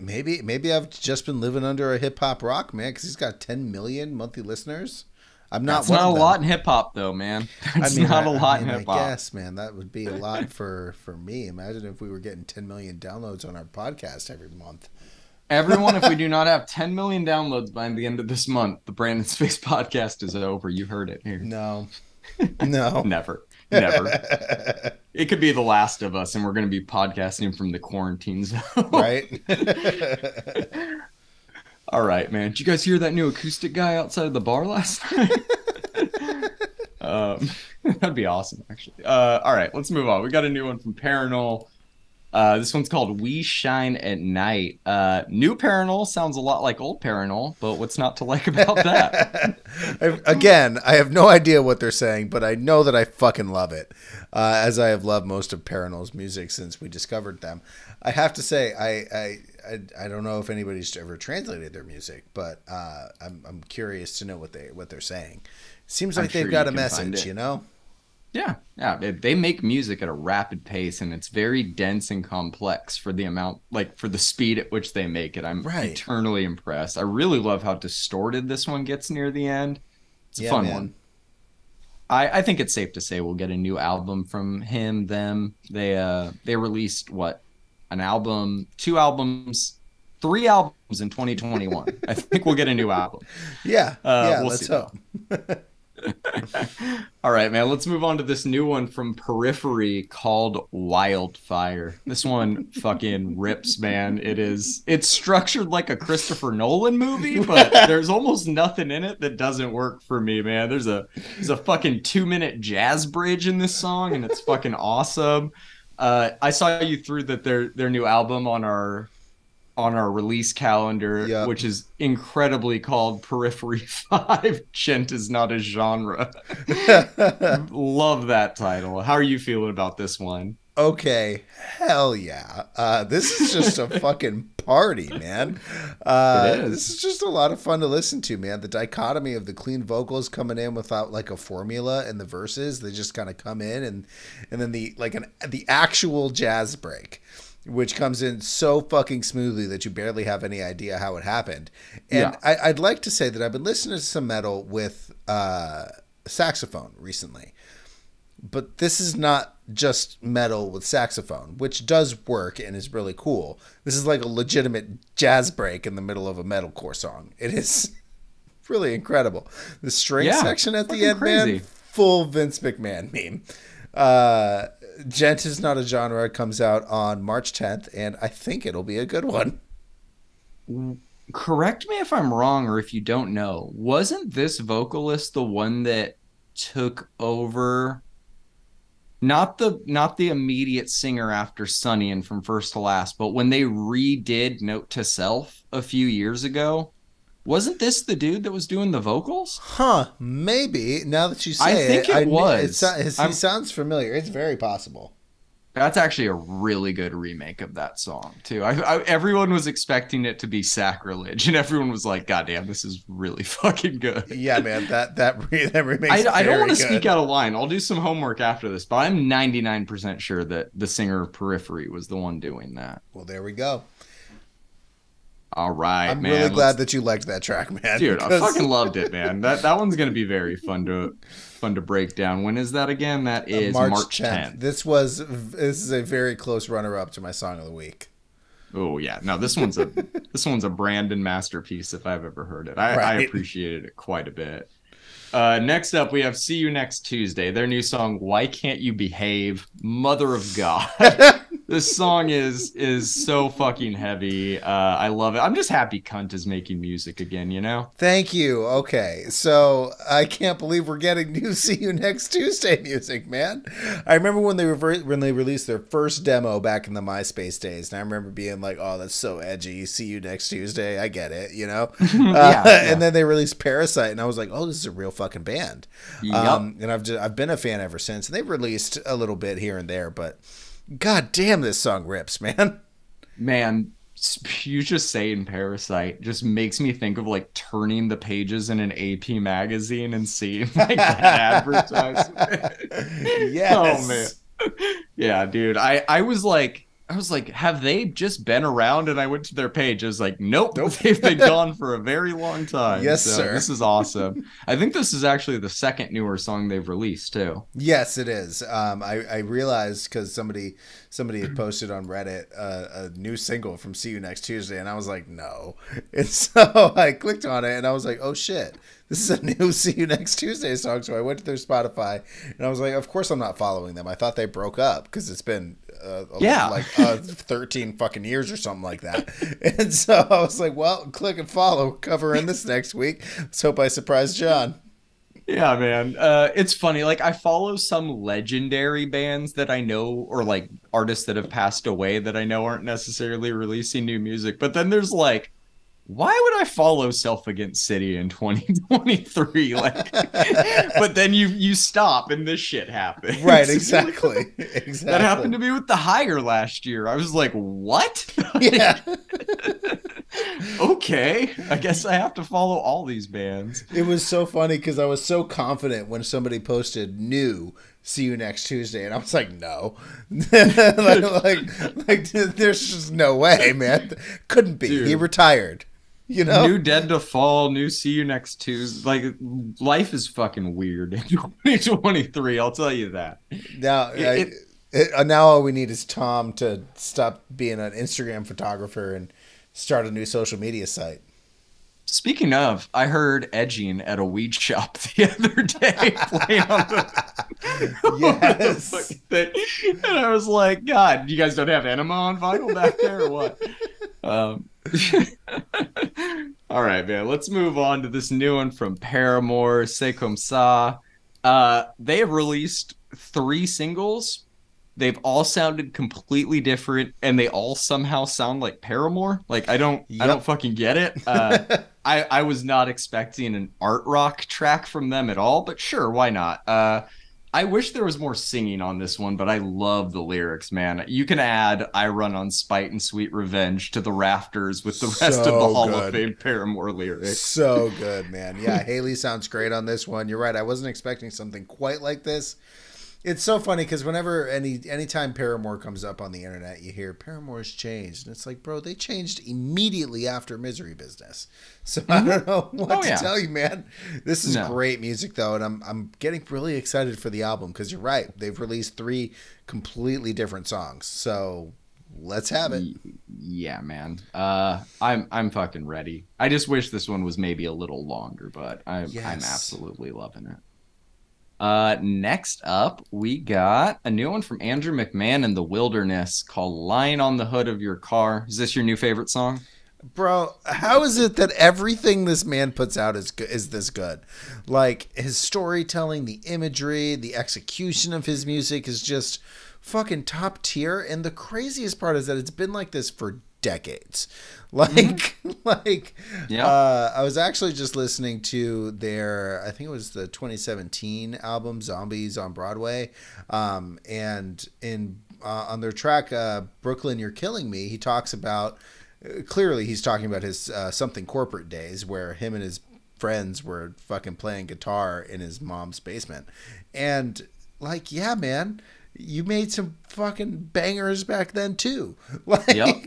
maybe maybe I've just been living under a hip hop rock man because he's got 10 million monthly listeners. I'm not. That's not a lot in hip hop, though, man. [laughs] That's I mean, not I, a lot I mean, in hip hop. I guess, man, that would be a lot for for me. Imagine if we were getting 10 million downloads on our podcast every month. Everyone, if we [laughs] do not have 10 million downloads by the end of this month, the Brandon's face [laughs] podcast is over. You heard it here. No, no, never, never. it could be The Last of Us, and we're going to be podcasting from the quarantine zone, right? All right, man. Did you guys hear that new acoustic guy outside of the bar last [laughs] night? um, [laughs] that'd be awesome, actually. Uh, all right, let's move on. We got a new one from Parannoul. Uh, this one's called We Shine at Night. Uh, new Parannoul sounds a lot like old Parannoul, but what's not to like about that? [laughs] Again, I have no idea what they're saying, but I know that I fucking love it, uh, as I have loved most of Parannoul's music since we discovered them. I have to say, I, I I, I don't know if anybody's ever translated their music, but uh, I'm I'm curious to know what they what they're saying. Seems like I'm they've sure got a message, you know. Yeah, yeah. They make music at a rapid pace, and it's very dense and complex for the amount, like for the speed at which they make it. I'm right. eternally impressed. I really love how distorted this one gets near the end. It's a yeah, fun man. one. I, I think it's safe to say we'll get a new album from him. Them they uh they released what an album, two albums, three albums in 2021. I think we'll get a new album. [laughs] Yeah, uh, yeah. We'll let's see, hope. [laughs] All right, man. Let's move on to this new one from Periphery called Wildfire. This one fucking rips, man. It is. It's structured like a Christopher Nolan movie, but [laughs] there's almost nothing in it that doesn't work for me, man. There's a there's a fucking two minute jazz bridge in this song, and it's fucking awesome. Uh, I saw you through that their their new album on our on our release calendar, yep. which is incredibly called Periphery [laughs] Five. Djent is not a genre. [laughs] Love that title. How are you feeling about this one? Okay, hell yeah. Uh, this is just a [laughs] fucking party, man. Uh, this is just a lot of fun to listen to, man. The dichotomy of the clean vocals coming in without like a formula in the verses, they just kind of come in, and and then the like an the actual jazz break, which comes in so fucking smoothly that you barely have any idea how it happened. And yeah. I, I'd like to say that I've been listening to some metal with uh, saxophone recently but this is not just metal with saxophone, which does work and is really cool. This is like a legitimate jazz break in the middle of a metalcore song. It is [laughs] really incredible. The string yeah, section at the end, crazy. man, full Vince McMahon meme. Uh, Djent is not a genre It comes out on March 10th, and I think it'll be a good one. Correct me if I'm wrong, or if you don't know. Wasn't this vocalist the one that took over not the not the immediate singer after Sonny and from first to last, but when they redid Note to Self a few years ago, wasn't this the dude that was doing the vocals? Huh? Maybe. Now that you say it I think it, it was. It, it, he sounds familiar. It's very possible. That's actually a really good remake of that song too. I, I, everyone was expecting it to be sacrilege, and everyone was like, "God damn, this is really [laughs] fucking good." Yeah, man, that that re- that remake. I, I don't want to speak out of line. I'll do some homework after this, but I'm 99 percent sure that the singer of Periphery was the one doing that. Well, there we go. All right, I'm man. really Let's- glad that you liked that track, man. dude. I fucking loved it, man. That that one's gonna be very fun to fun to break down. When is that again? That is March, 10th. This was this is a very close runner up to my song of the week. Oh yeah, no, this one's a [laughs] this one's a Brandon masterpiece if I've ever heard it. I, I appreciated it quite a bit. Uh, next up, we have "See You Next Tuesday." Their new song, "Why Can't You Behave?" Mother of God. [laughs] this song is is so fucking heavy. Uh, I love it. I'm just happy Cunt is making music again. You know. Thank you. Okay, so I can't believe we're getting new [laughs] "See You Next Tuesday" music, man. I remember when they rever- when they released their first demo back in the MySpace days, and I remember being like, "Oh, that's so edgy." See you next Tuesday. I get it, you know. [laughs] Uh, yeah. [laughs] And then they released Parasite, and I was like, "Oh, this is a real fucking band." Yup. Um, and I've just, I've been a fan ever since. And they've released a little bit here and there, but god damn, this song rips, man. man you just saying parasite just makes me think of like turning the pages in an ap magazine and seeing [laughs] like that advertisement [laughs] oh, yes. oh man yeah dude i i was like i was like have they just been around and i went to their page i was like nope, Nope. [laughs] they've been [laughs] gone for a very long time Yes, So sir. this is awesome i think this is actually the second newer song they've released too Yes, it is. Um, I, I realized because somebody somebody had posted on Reddit uh, a new single from "See You Next Tuesday," and I was like, no. [laughs] And so I clicked on it, and I was like, oh shit, this is a [laughs] new "See You Next Tuesday" song. So I went to their Spotify, and I was like, of course I'm not following them. I thought they broke up because it's been uh, Yeah. [laughs] like uh, 13 fucking years or something like that. [laughs] And so I was like, well, click and follow. Covering this next week. Let's hope I surprise John. Yeah, man. Uh, it's funny. Like I follow some legendary bands that I know, or like artists that have passed away that I know aren't necessarily releasing new music. But then there's like, why would I follow Self Against City in 2023? [laughs] Like, but then you you stop and this shit happens. Right, exactly. [laughs] exactly. That happened to me with the Higher last year. I was like, what? [laughs] Yeah. okay, I guess I have to follow all these bands. It was so funny because I was so confident when somebody posted new see you next Tuesday and I was like no like, like like there's just no way man couldn't be he retired you know New Dead to Fall, new See You Next Tuesday. Like, life is fucking weird in [laughs] 2023. I'll tell you that. now It- I, it- uh, now all we need is Tom to stop being an Instagram photographer and start a new social media site Speaking of, I heard edging at a weed shop [laughs] the other day [laughs] playing on the, on the Yes. fucking thing. And I was like, God, you guys don't have enema on vinyl back there or what? Um, [laughs] all right, man. Let's move on to this new one from Paramore, C'est Comme Ça. Uh, they have released three singles. They've all sounded completely different, and they all somehow sound like Paramore. Like I don't, I don't fucking get it. Uh, [laughs] I, I was not expecting an art rock track from them at all, but sure, why not? Uh, I wish there was more singing on this one, but I love the lyrics, man. You can add "I run on spite and sweet revenge" to the rafters with the rest of the Hall of. Fame Paramore lyrics. so good, man. Yeah, Hayley sounds great on this one. You're right. I wasn't expecting something quite like this. It's so funny because whenever any anytime Paramore comes up on the internet, you hear Paramore's changed, and it's like, bro, they changed immediately after Misery Business. [laughs] So I don't know what Oh, to yeah. tell you, man. This is No. great music though, and I'm I'm getting really excited for the album because you're right. They've released three completely different songs, so let's have it. Yeah, man. Uh, I'm I'm fucking ready. I just wish this one was maybe a little longer, but I'm I'm absolutely loving it. Uh, next up, we got a new one from Andrew McMahon in the Wilderness called "Lying on the Hood of Your Car." Is this your new favorite song? Bro, how is it that everything this man puts out is go- is this good? Like his storytelling, the imagery, the execution of his music is just fucking top tier. And the craziest part is that it's been like this for decades. [laughs] Like, like, Yeah. uh, I was actually just listening to their, I think it was the 2017 album "Zombies on Broadway," um, and in uh, on their track uh, "Brooklyn, You're Killing Me," he talks about uh, clearly he's talking about his uh, something corporate days where him and his friends were fucking playing guitar in his mom's basement, and like, yeah, man, you made some fucking bangers back then too, [laughs] like. Yep.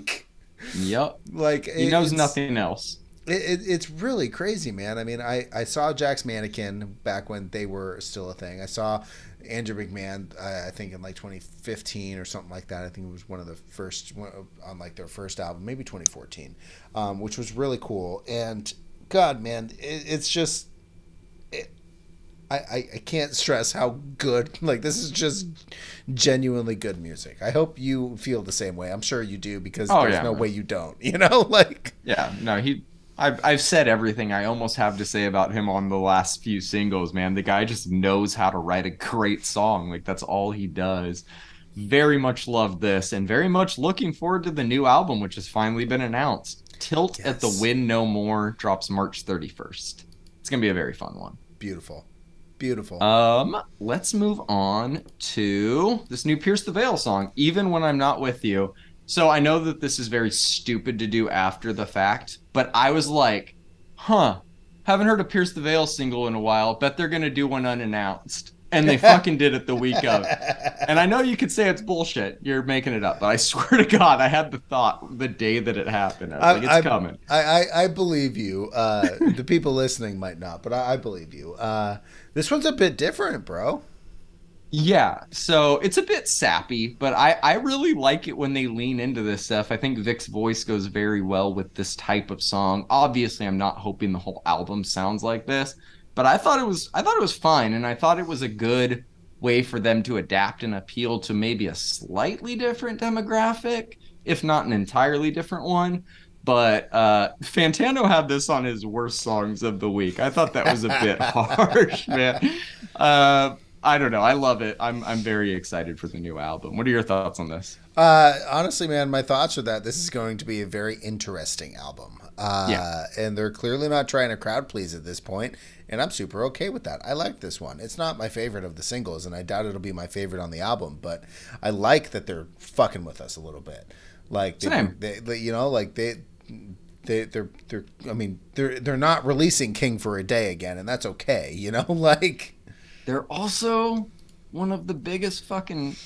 Yep. Like He knows nothing else. It, it, it's really crazy, man. I mean, I, I saw Jack's Mannequin back when they were still a thing. I saw Andrew McMahon, I, I think in like 2015 or something like that. I think it was one of the first on like their first album, maybe 2014, um, which was really cool. And God, man, it, it's just. It, I, I, I can't stress how good like this is just genuinely good music. I hope you feel the same way. I'm sure you do because Oh, there's yeah, no way you don't. [laughs] You know, like Yeah, no, he. I've I've said everything I almost have to say about him on the last few singles. Man, the guy just knows how to write a great song. Like that's all he does. Very much love this, and very much looking forward to the new album, which has finally been announced. Tilt at the Wind No More drops March 31st. It's gonna be a very fun one. beautiful, beautiful. Um, let's move on to this new Pierce the Veil song, Even When I'm Not With You. So I know that this is very stupid to do after the fact, but I was like, huh, haven't heard a Pierce the Veil single in a while. Bet they're gonna do one unannounced. And they [laughs] fucking did it the week of. And I know you could say it's bullshit. You're making it up, but I [laughs] swear to God, I had the thought the day that it happened. I was I- like, it's I- coming. I, I, I believe you. Uh, [laughs] the people listening might not, but I, I believe you. Uh, this one's a bit different, bro. Yeah, so it's a bit sappy, but I, I really like it when they lean into this stuff. I think Vic's voice goes very well with this type of song. Obviously, I'm not hoping the whole album sounds like this, but I thought it was I thought it was fine, and I thought it was a good way for them to adapt and appeal to maybe a slightly different demographic, if not an entirely different one. But uh, Fantano had this on his worst songs of the week. I thought that was a bit [laughs] harsh, man. Uh, I don't know. I love it. I'm I'm very excited for the new album. What are your thoughts on this? Uh, honestly, man, my thoughts are that this is going to be a very interesting album. Uh, Yeah. And they're clearly not trying to crowd please at this point, and I'm super okay with that. I like this one. It's not my favorite of the singles, and I doubt it'll be my favorite on the album, but I like that they're fucking with us a little bit. Like, they, they, they you know, like they. They, they're, they're, I mean, they're, they're not releasing King for a Day again, and that's okay, [laughs] you know. Like, They're also one of the biggest fucking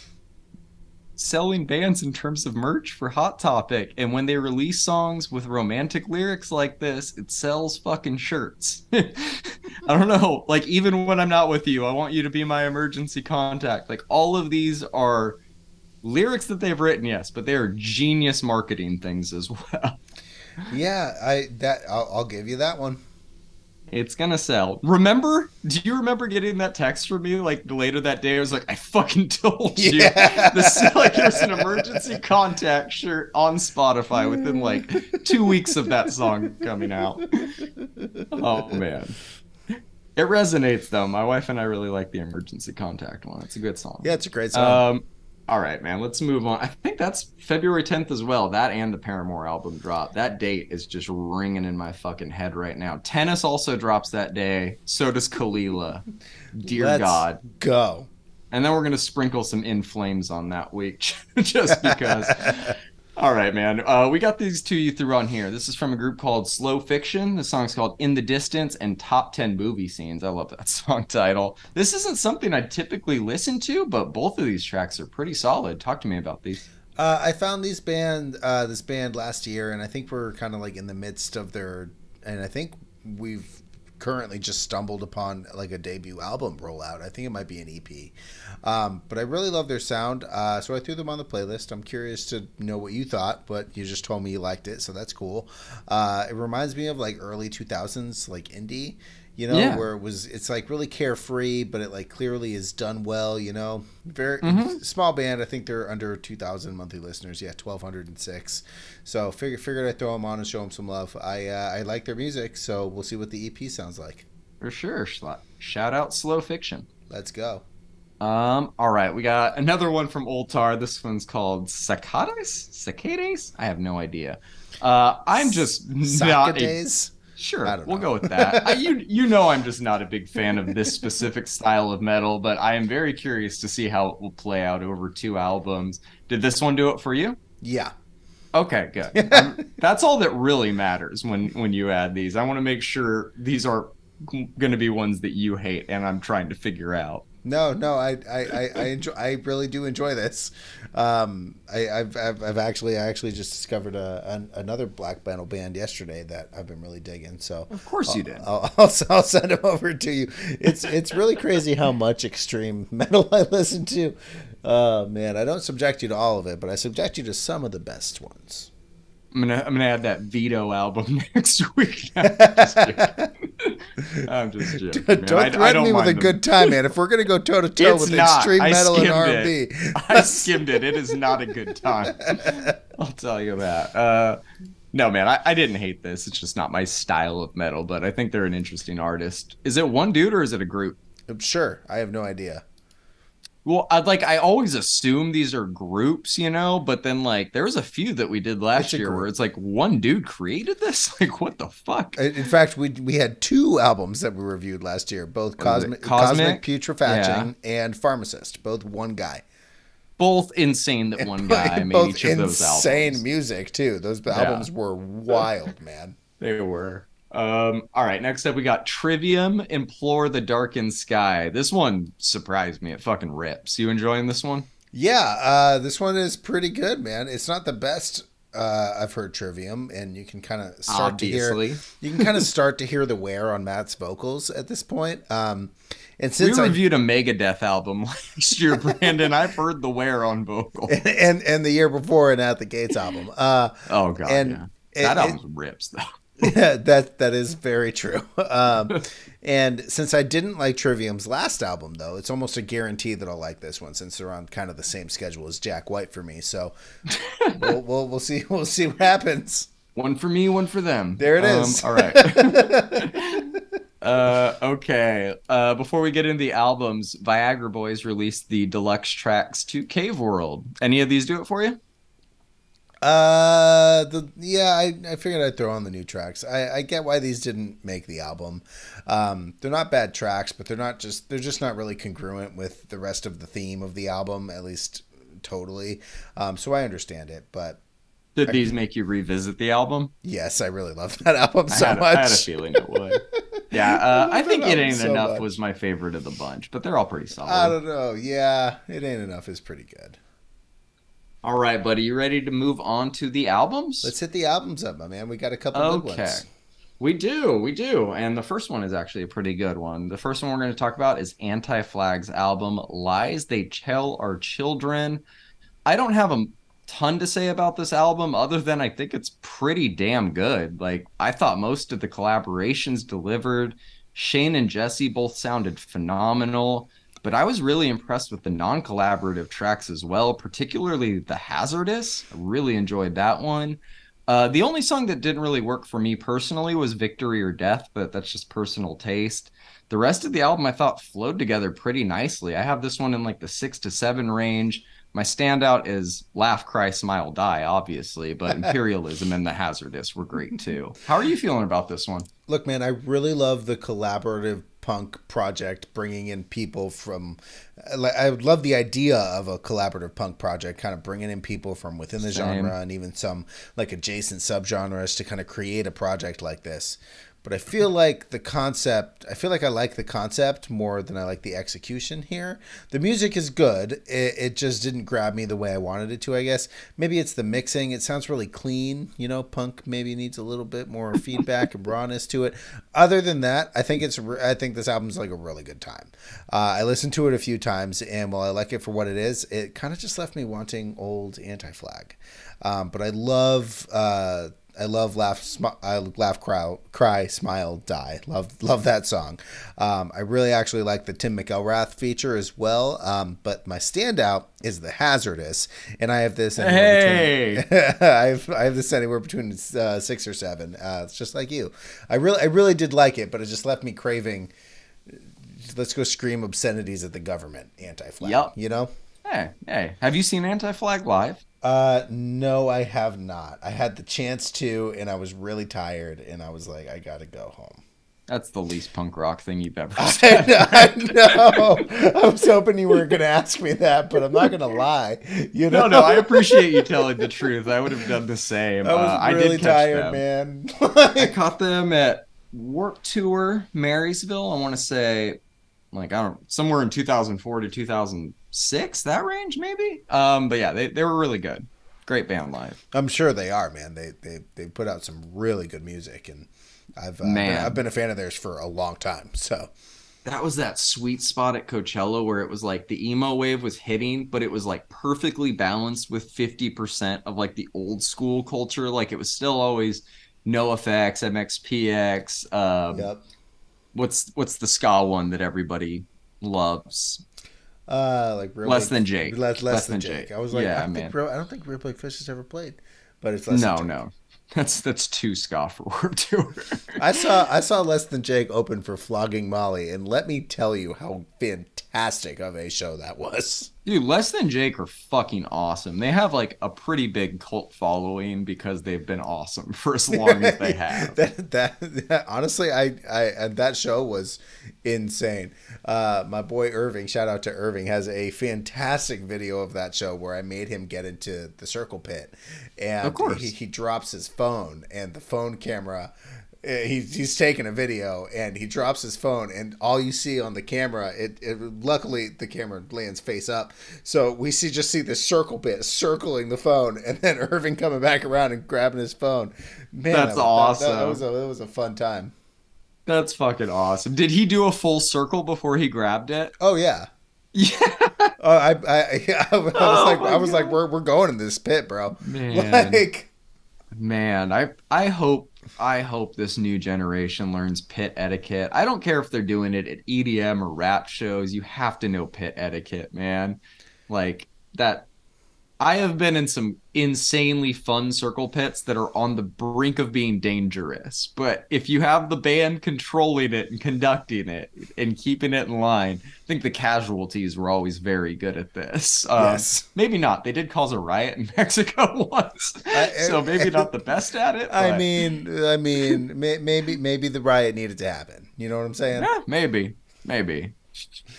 selling bands in terms of merch for Hot Topic. And when they release songs with romantic lyrics like this, it sells fucking shirts. [laughs] [laughs] I don't know. Like, even when I'm not with you, I want you to be my emergency contact. Like, all of these are lyrics that they've written, yes, but they are genius marketing things as well. yeah, I that I'll, I'll give you that one. It's gonna sell. Remember? Do you remember getting that text from me like later that day? I was like, I fucking told you. Yeah. [laughs] This like there's an emergency contact shirt on Spotify within like two weeks of that song coming out. [laughs] Oh man. It resonates though. My wife and I really like the emergency contact one. It's a good song. Yeah, it's a great song. Um, all right, man. Let's move on. I think that's February 10th as well. That and the Paramore album drop. That date is just ringing in my fucking head right now. Tennis also drops that day. So does Kelela. Dear Let's God. go. And then we're gonna sprinkle some In Flames on that week, [laughs] just because. [laughs] All right, man. Uh, we got these two you threw on here. This is from a group called Slow Fiction. The song's called In the Distance and Top 10 Movie Scenes. I love that [laughs] song title. This isn't something I typically listen to, but both of these tracks are pretty solid. Talk to me about these. Uh, I found these band, uh, this band last year, and I think we're kind of like in the midst of their, and I think we've currently just stumbled upon like a debut album rollout. I think it might be an EP, um, but I really love their sound, uh, so I threw them on the playlist. I'm curious to know what you thought, but you just told me you liked it, so that's cool. Uh, it reminds me of like early 2000s, like indie. You know, Yeah. where it was, it's like really carefree, but it like clearly is done well. You know, very Mhm. small band. I think they're under 2,000 monthly listeners. Yeah, 1,206. So figure figured I'd throw them on and show them some love. I uh, I like their music, so we'll see what the EP sounds like. For sure. Shout out Slow Fiction. Let's go. Um, all right, we got another one from Old Tar. This one's called Cicadas? Cicades? I have no idea. Uh, I'm just not a. Sure, we'll go with that. [laughs] I, you you know I'm just not a big fan of this specific style of metal, but I am very curious to see how it will play out over two albums. Did this one do it for you? Yeah. Okay, good. [laughs] Um, that's all that really matters when when you add these. I want to make sure these are going to be ones that you hate, and I'm trying to figure out. No, no, I, I, I, I enjoy. I really do enjoy this. Um, I, I've, I've, I've actually, I actually just discovered a, an, another black metal band yesterday that I've been really digging. So Of course I'll, you did. I'll, [laughs] I'll, I'll send them over to you. It's, it's really crazy how much extreme [laughs] metal I listen to. Oh man, I don't subject you to all of it, but I subject you to some of the best ones. I'm gonna I'm gonna add that Vedo album [laughs] next week. [laughs] I'm just joking. [laughs] I'm just joking, man. don't I- I threaten me with a them. good time, man. If we're gonna go toe to toe with not. extreme I metal and R it. and B, I skimmed it. It is not a good time. I'll tell you that. Uh, no, man, I, I didn't hate this. It's just not my style of metal, but I think they're an interesting artist. Is it one dude or is it a group? Sure, I have no idea. Well, I'd like I always assume these are groups, you know, but then like there was a few that we did last It's year where it's like one dude created this. [laughs] Like, what the fuck? In fact, we we had two albums that we reviewed last year, both? Cosmic, Cosmic, Cosmic? Putrefaction and Pharmacist, both one guy. Both insane that one [laughs] guy made both each of those insane music too. Those albums were wild, man. They were. Um, all right, next up we got Trivium Implore the Darkened Sky. This one surprised me. It fucking rips. You enjoying this one? Yeah, uh, this one is pretty good, man. It's not the best uh, I've heard Trivium, and you can kind of start Obviously. to hear you can kind of start to hear the wear on Matt's vocals at this point. Um, and since I reviewed a Megadeth album [laughs] last year, Brandon. I've heard the wear on vocal. [laughs] and and the year before an At the Gates album, uh, Oh god, And yeah. that it- album rips though. Yeah, [laughs] that that is very true. [laughs] Um, and since I didn't like Trivium's last album, though, it's almost a guarantee that I'll like this one since they're on kind of the same schedule as Jack White for me. So [laughs] we'll, we'll we'll see we'll see what happens. One for me, one for them. There it Um, is. All right. uh, okay. Uh, before we get into the albums, Viagra Boys released the deluxe tracks to Cave World. Any of these do it for you? Uh, the yeah, I, I figured I'd throw on the new tracks. I, I get why these didn't make the album. Um, they're not bad tracks, but they're not just they're just not really congruent with the rest of the theme of the album, at least totally. Um, so I understand it, but Did these make you revisit the album? yes, I really love that album so I, had, much. I had a feeling it would. [laughs] Yeah, uh, I I think It Ain't so Enough much. was my favorite of the bunch, but they're all pretty solid. I don't know. Yeah, it ain't enough is pretty good. All right, buddy, you ready to move on to the albums? Let's hit the albums up, my man. We got a couple good Okay. ones. We do, we do. And the first one is actually a pretty good one. The first one we're going to talk about is Anti Flag's album, Lies They Tell Our Children. I don't have a ton to say about this album other than I think it's pretty damn good. Like, I thought most of the collaborations delivered. Shane and Jesse both sounded phenomenal. But I was really impressed with the non collaborative tracks as well, particularly The Hazardous. I really enjoyed that one. Uh, the only song that didn't really work for me personally was Victory or Death, but that's just personal taste. The rest of the album I thought flowed together pretty nicely. I have this one in like the six to seven range. My standout is Laugh, Cry, Smile, Die, obviously, but [laughs] Imperialism and The Hazardous were great too. How are you feeling about this one? Look, man, I really love the collaborative punk project, bringing in people from. Like, I would love the idea of a collaborative punk project, kind of bringing in people from within the Same. genre and even some like adjacent subgenres to kind of create a project like this. But I feel like the concept, I feel like I like the concept more than I like the execution here. The music is good. It, it just didn't grab me the way I wanted it to, I guess. Maybe it's the mixing. It sounds really clean. You know, punk maybe needs a little bit more feedback and rawness to it. Other than that, I think it's, I think this album's like a really good time. Uh, I listened to it a few times, and while I like it for what it is, it kind of just left me wanting old Anti Flag. Um, but I love, uh, I love laugh, sm- I laugh, cry, cry, smile, die. Love, love that song. Um, I really actually like the Tim McIlrath feature as well. Um, but my standout is the Hazardous, and I have this. anywhere Hey! between- [laughs] I have I have this anywhere between uh, six or seven. Uh, it's just like you. I really, I really did like it, but it just left me craving. Let's go scream obscenities at the government. Anti-flag. Yup. You know. Hey, hey, have you seen Anti Flag live? Uh, no, I have not. I had the chance to, and I was really tired, and I was like, I gotta go home. That's the least punk rock thing you've ever [laughs] said. I know. I was hoping you weren't gonna ask me that, but I'm not gonna lie. You know, No, no, I appreciate you telling the truth. I would have done the same. I was Uh, I really did tired, them. man. I [laughs] caught them at Warp Tour Marysville. I want to say like I don't somewhere in 2004 to 2006, that range maybe. Um, but yeah, they, they were really good. Great band live. I'm sure they are, man. They they they put out some really good music, and I've uh, Man. Been, I've been a fan of theirs for a long time. [laughs] So That was that sweet spot at Coachella where it was like the emo wave was hitting, but it was like perfectly balanced with 50% of like the old school culture. Like it was still always NOFX, MXPX. Um, yep. What's what's the ska one that everybody loves? Uh, like real Less than Jake. Less, less, Less than, than Jake. Jake. I was like, Yeah, I, don't man. think real, I don't think Reel Big Fish has ever played, but it's less. No, no. [laughs] That's that's too ska for Tour. I saw I saw Less Than Jake open for Flogging Molly, and let me tell you how fantastic of a show that was. Dude, Less Than Jake are fucking awesome. They have like a pretty big cult following because they've been awesome [laughs] for as long as they [laughs] have. that, that, that- honestly, I, I that show was insane. Uh, my boy Irving, shout out to Irving, has a fantastic video of that show where I made him get into the circle pit, and Of course. he, he drops his phone, and the phone camera. Uh, He's, he's taking a video and he drops his phone and all you see on the camera it, it luckily the camera lands face up so we see just see the circle bit circling the phone and then [laughs] Irving coming back around and grabbing his phone man That's that- that- that, awesome. was a, that was a fun time That's fucking awesome. Did he do a full circle before he grabbed it? oh yeah [laughs] Yeah. oh I I, [laughs] I, was Oh like I was like we're, we're going in this pit bro Man. like Man, I I hope I hope this new generation learns pit etiquette. I don't care if they're doing it at EDM or rap shows. You have to know pit etiquette, man. Like that I have been in some insanely fun circle pits that are on the brink of being dangerous. But if you have the band controlling it and conducting it and keeping it in line, I think the casualties were always very good at this. Um, Yes. Maybe not. They did cause a riot in [laughs] Mexico once, I- so maybe not the [laughs] best at it. I but- mean I mean maybe maybe the riot needed to happen you know what I'm saying Yeah, maybe, maybe. [laughs]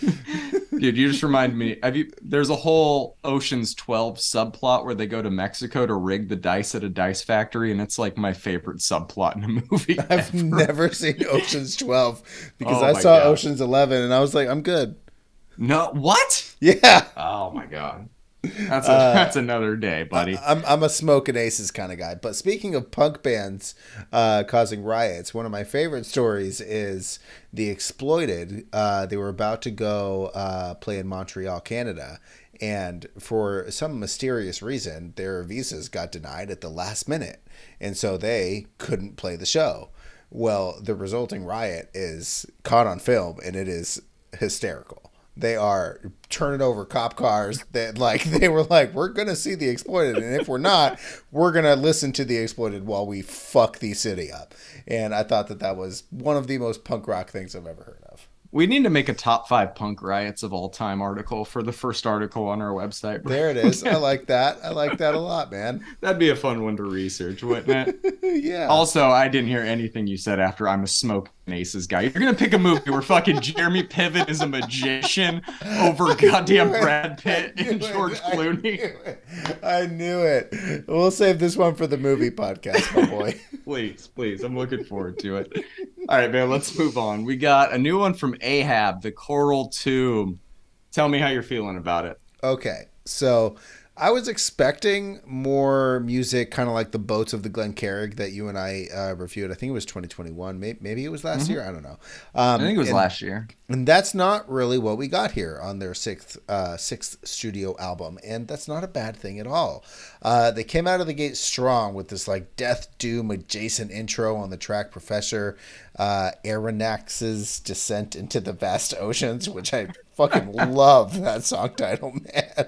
Dude, you just remind me. Have you? There's a whole Ocean's Twelve subplot where they go to Mexico to rig the dice at a dice factory, and it's like my favorite subplot in a movie. [laughs] I've ever. never seen Ocean's 12 because Oh I saw God. Ocean's 11 and I was like I'm good no what? yeah Oh my god, that's a, Uh, that's another day, buddy. I'm, I'm a smoking aces kind of guy. But speaking of punk bands uh, causing riots, one of my favorite stories is the Exploited. Uh, they were about to go uh, play in Montreal, Canada. And for some mysterious reason, their visas got denied at the last minute. And so they couldn't play the show. Well, the resulting riot is caught on film and it is hysterical. They are turning over cop cars. That like [laughs] they were like, we're gonna see the exploited, and if we're not, we're gonna listen to the exploited while we fuck the city up. And I thought that that was one of the most punk rock things I've ever heard of. we need to make a top five punk riots of all time article for the first article on our website. [laughs] There it is. I like that. I like that a lot, man. [laughs] That'd be a fun one to research, wouldn't it? yeah. Also, I didn't hear anything you said after I'm a smoke aces guy. You're gonna pick a movie where fucking Jeremy Piven is a magician over [laughs] goddamn Brad Pitt and. George I Clooney. knew. I knew it. We'll save this one for the movie podcast, my boy. [laughs] Please, please, I'm looking forward to it. All right, man, let's move on. We got a new one from Ahab, the Coral Tomb. Tell me how you're feeling about it. Okay, so I was expecting more music, kind of like the boats of the Glen Carrig that you and I uh, reviewed. I think it was 2021. Maybe, maybe it was last year. I don't know. Um, I think it was and, last year. and that's not really what we got here on their sixth uh, sixth studio album, and that's not a bad thing at all. Uh, they came out of the gate strong with this like death doom adjacent intro on the track Professor uh, Aronnax's descent into the vast oceans, which I fucking [laughs] love that song title, man.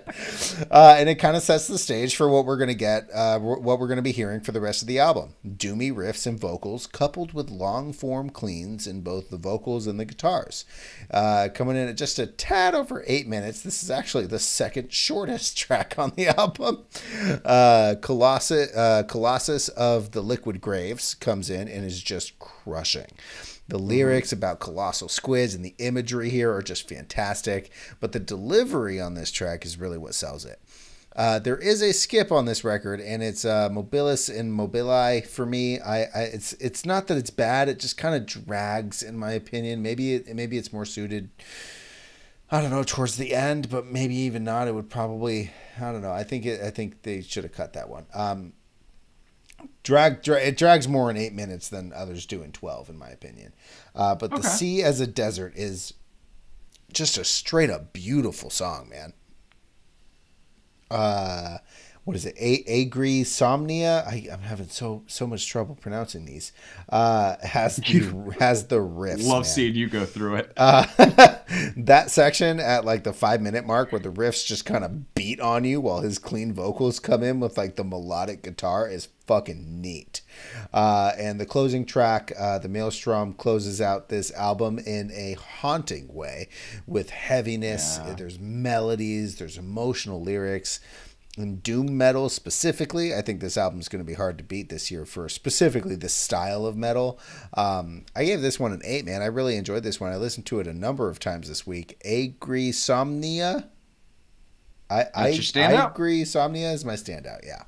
Uh, and it kind of sets the stage for what we're gonna get, uh, what we're gonna be hearing for the rest of the album. Doomy riffs and vocals, coupled with long form cleans in both the vocals and the guitars. Uh, coming in at just a tad over eight minutes. This is actually the second shortest [laughs] track on the album. Uh, Colossus, uh, Colossus of the Liquid Graves comes in and is just crushing. The lyrics about colossal squids and the imagery here are just fantastic, but the delivery on this track is really what sells it. Uh, there is a skip on this record, and it's uh, Mobilis and Mobili for me. I, I it's it's not that it's bad; it just kind of drags, in my opinion. Maybe it maybe it's more suited. I don't know towards the end, but maybe even not. It would probably I don't know. I think it, I think they should have cut that one. Um, drag, dra- it drags more in eight minutes than others do in twelve, in my opinion. Uh, but Okay. the sea as a desert is just a straight up beautiful song, man. Uh, what is it? A Agri Somnia. I, I'm having so so much trouble pronouncing these. Uh, has [laughs] the has the riffs. Love man. seeing you go through it. Uh, [laughs] that section at like the five minute mark where the riffs just kind of beat on you while his clean vocals come in with like the melodic guitar is fucking neat. Uh, and the closing track, uh, the Maelstrom, closes out this album in a haunting way with heaviness. Yeah. There's melodies, there's emotional lyrics. In doom metal specifically, I think this album is going to be hard to beat this year for specifically the style of metal. Um, I gave this one an eight, man. I really enjoyed this one. I listened to it a number of times this week. Ægri Somnia. I I, your standout? Ægri Somnia is my standout. Yeah.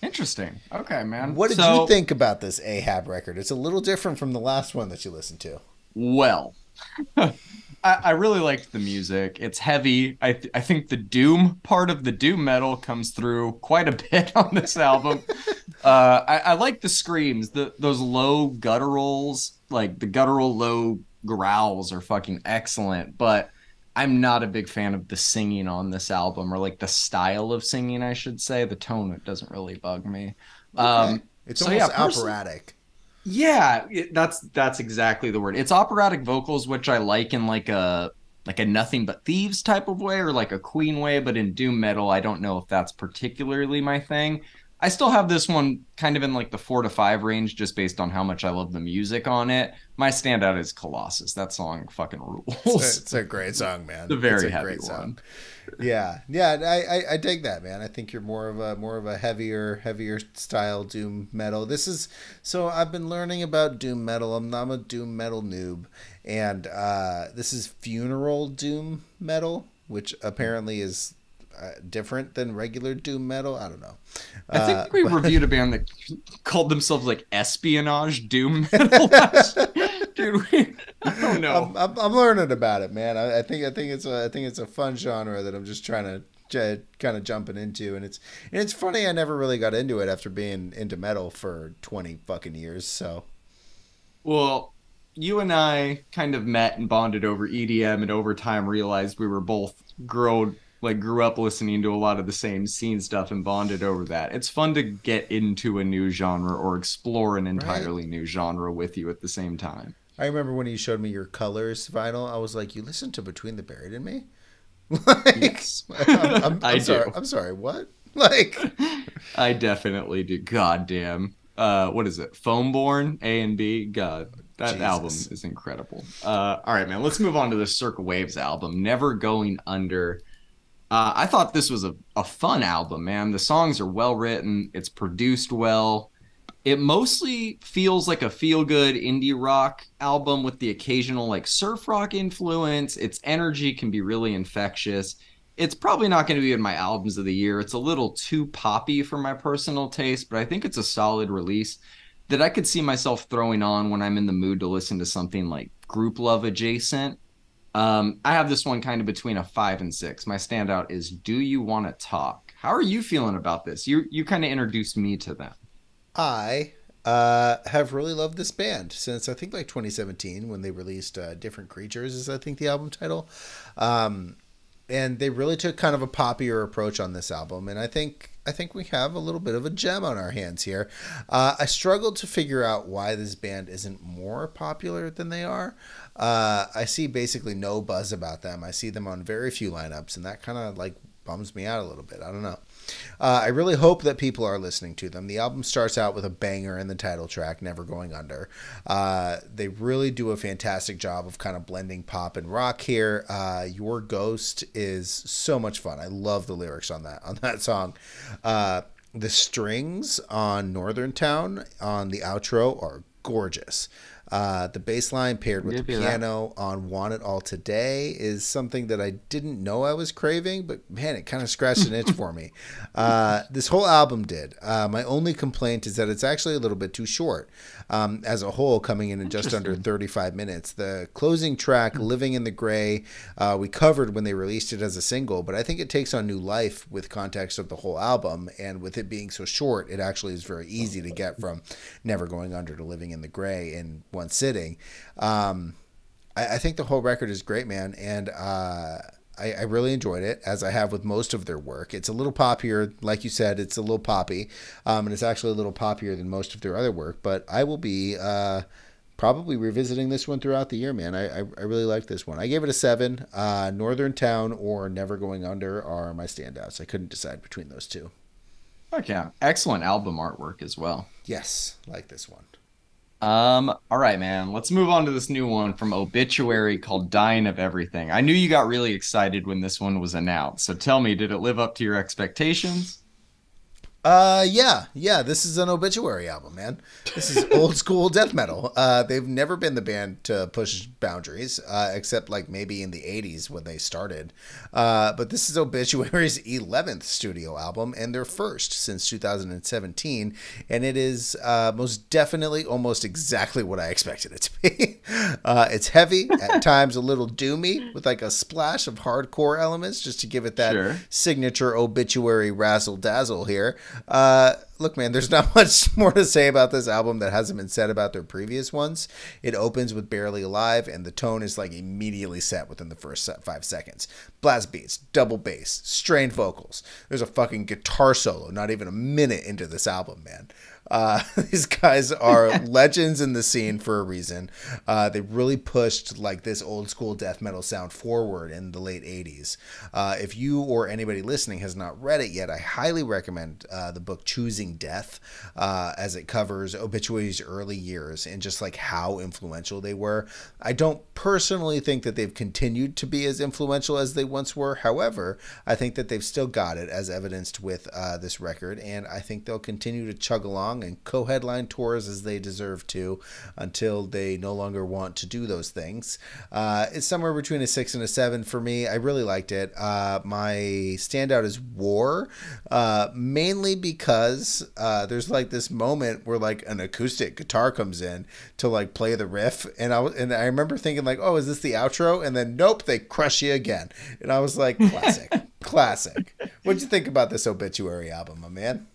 Interesting. Okay, man. What did So- you think about this Ahab record? It's a little different from the last one that you listened to. Well, [laughs] I, I really liked the music. It's heavy. I th- I think the doom part of the doom metal comes through quite a [laughs] bit on this album. uh, I, I like the screams, the those low gutturals, like the guttural low growls are fucking excellent. But I'm not a big fan of the singing on this album, or like the style of singing, I should say. The tone it doesn't really bug me. Um, It's so almost yeah, operatic. Yeah, that's that's exactly the word. It's operatic vocals, which I like in like a like a nothing but thieves type of way, or like a Queen way. But in doom metal, I don't know if that's particularly my thing. I still have this one kind of in like the four to five range, just based on how much I love the music on it. My standout is Colossus. That song fucking It's rules. a, it's a great song, man. It's a very It's heavy one. Yeah, yeah, I, I I dig that, man. I think you're more of a more of a heavier heavier style doom metal. This is so I've been learning about doom metal. I'm, I'm a doom metal noob, and uh, this is funeral doom metal, which apparently is uh, different than regular doom metal. I don't know. I Uh, think we reviewed a band that called themselves like espionage doom metal. [laughs] Dude, we, I don't know. I'm, I'm, I'm learning about it, man. I, I think I think it's a I think it's a fun genre that I'm just trying to kind of jumping into, and it's and it's funny. I never really got into it after being into metal for 20 fucking years. So Well, you and I kind of met and bonded over EDM, and over time realized we were both grown, like grew up listening to a lot of the same scene stuff and bonded over that. It's fun to get into a new genre or explore an entirely new genre with you at the same time. I remember when you showed me your colors vinyl. I was like, "You listen to Between the Buried and Me?" [laughs] like, Yes. [laughs] I'm, [laughs] I'm, I I'm sorry. do. I'm sorry. What? Like, I definitely do. God damn. Uh, what is it? Foamborn A and B. God, that Jesus. album is incredible. Uh, all right, man. Let's move on to the Circa Waves album, Never Going Under. Uh, I thought this was a, a fun album, man. The songs are well written. It's produced well. It mostly feels like a feel good indie rock album with the occasional like surf rock influence. Its energy can be really infectious it's probably not going to be in my albums of the year. It's a little too poppy for my personal taste, but I think it's a solid release that I could see myself throwing on when I'm in the mood to listen to something like Grouplove adjacent. Um, I have this one kind of between a five and six. My standout is "Do You Want to Talk?" How are you feeling about this? You you kind of introduced me to them. I uh, have really loved this band since I think like 2017 when they released uh, "Different Creatures" is I think the album title, um, and they really took kind of a poppier approach on this album, and I think I think we have a little bit of a gem on our hands here. Uh, I struggled to figure out why this band isn't more popular than they are. Uh, I see basically no buzz about them. I see them on very few lineups, and that kind of like bums me out a little bit. I don't know. Uh, I really hope that people are listening to them. The album starts out with a banger in the title track, Never Going Under. Uh, they really do a fantastic job of kind of blending pop and rock here. Uh, Your Ghost is so much fun. I love the lyrics on that [laughs] on that song. Uh, the strings on Northern Town on the outro are gorgeous. Uh, the bass line paired with the piano that. on "Want It All Today" is something that I didn't know I was craving, but man, it kind of scratched an itch for me. [laughs] Uh, this whole album did. Uh, my only complaint is that it's actually a little bit too short um, as a whole, coming in at just under 35 minutes. The closing track, mm-hmm. "Living in the Gray," uh, we covered when they released it as a single, but I think it takes on new life with context of the whole album, and with it being so short, it actually is very easy to get from "Never Going Under" to "Living in the Gray" in one sitting. Um, I, I, think the whole record is great, man, and. Uh, I, I, really enjoyed it, as I have with most of their work. It's a little poppier, like you said, it's a little poppy, um, and it's actually a little poppier than most of their other work. But I will be uh, probably revisiting this one throughout the year, man. I, I, I really like this one. I gave it a seven. Uh, Northern Town or Never Going Under are my standouts. I couldn't decide between those two. Okay, excellent album artwork as well. Yes, like this one. Um, all right, man. Let's move on to this new one from Obituary called Dying of Everything. I knew you got really excited when this one was announced. So tell me, did it live up to your expectations? Uh, yeah, yeah. This is an obituary album, man. This is old [laughs] school death metal. Uh, they've never been the band to push boundaries, uh, except like maybe in the '80s when they started. Uh, but this is Obituary's [laughs] 11th studio album and their first since 2017, and it is uh, most definitely almost exactly what I expected it to be. [laughs] uh, it's heavy at times, a little doomy, with like a splash of hardcore elements, just to give it that sure. signature obituary razzle dazzle here. Uh, look, man, there's [laughs] not much more to say about this album that hasn't been said about their previous ones. It opens with Barely Alive, and the tone is like immediately set within the first five seconds. Blast beats, double bass, strained vocals. There's a fucking guitar solo, not even a minute into this album, man. Uh, [laughs] these guys are legends in the scene for a reason. Uh, they really pushed like this old school death metal sound forward in the late 80s. Uh, if you or anybody listening has not read it yet, I highly recommend uh, the book Choosing Death uh, as it covers Obituary's early years and just like how influential they were. I don't personally think that they've continued to be as influential as they once were. However, I think that they've still got it as evidenced with uh, this record, and I think they'll continue to chug along and co headline tours as they deserve to until they no longer want to do those things. Uh, it's somewhere between a six and a seven for me. I really liked it. Uh, my standout is War, uh, mainly because uh, there's like this moment where like an acoustic guitar comes in to like play the riff, and I and I remember thinking like, oh, is this the outro? And then nope, they crush you again, and I was like, classic, [laughs] classic. What'd you think about this obituary album, my man?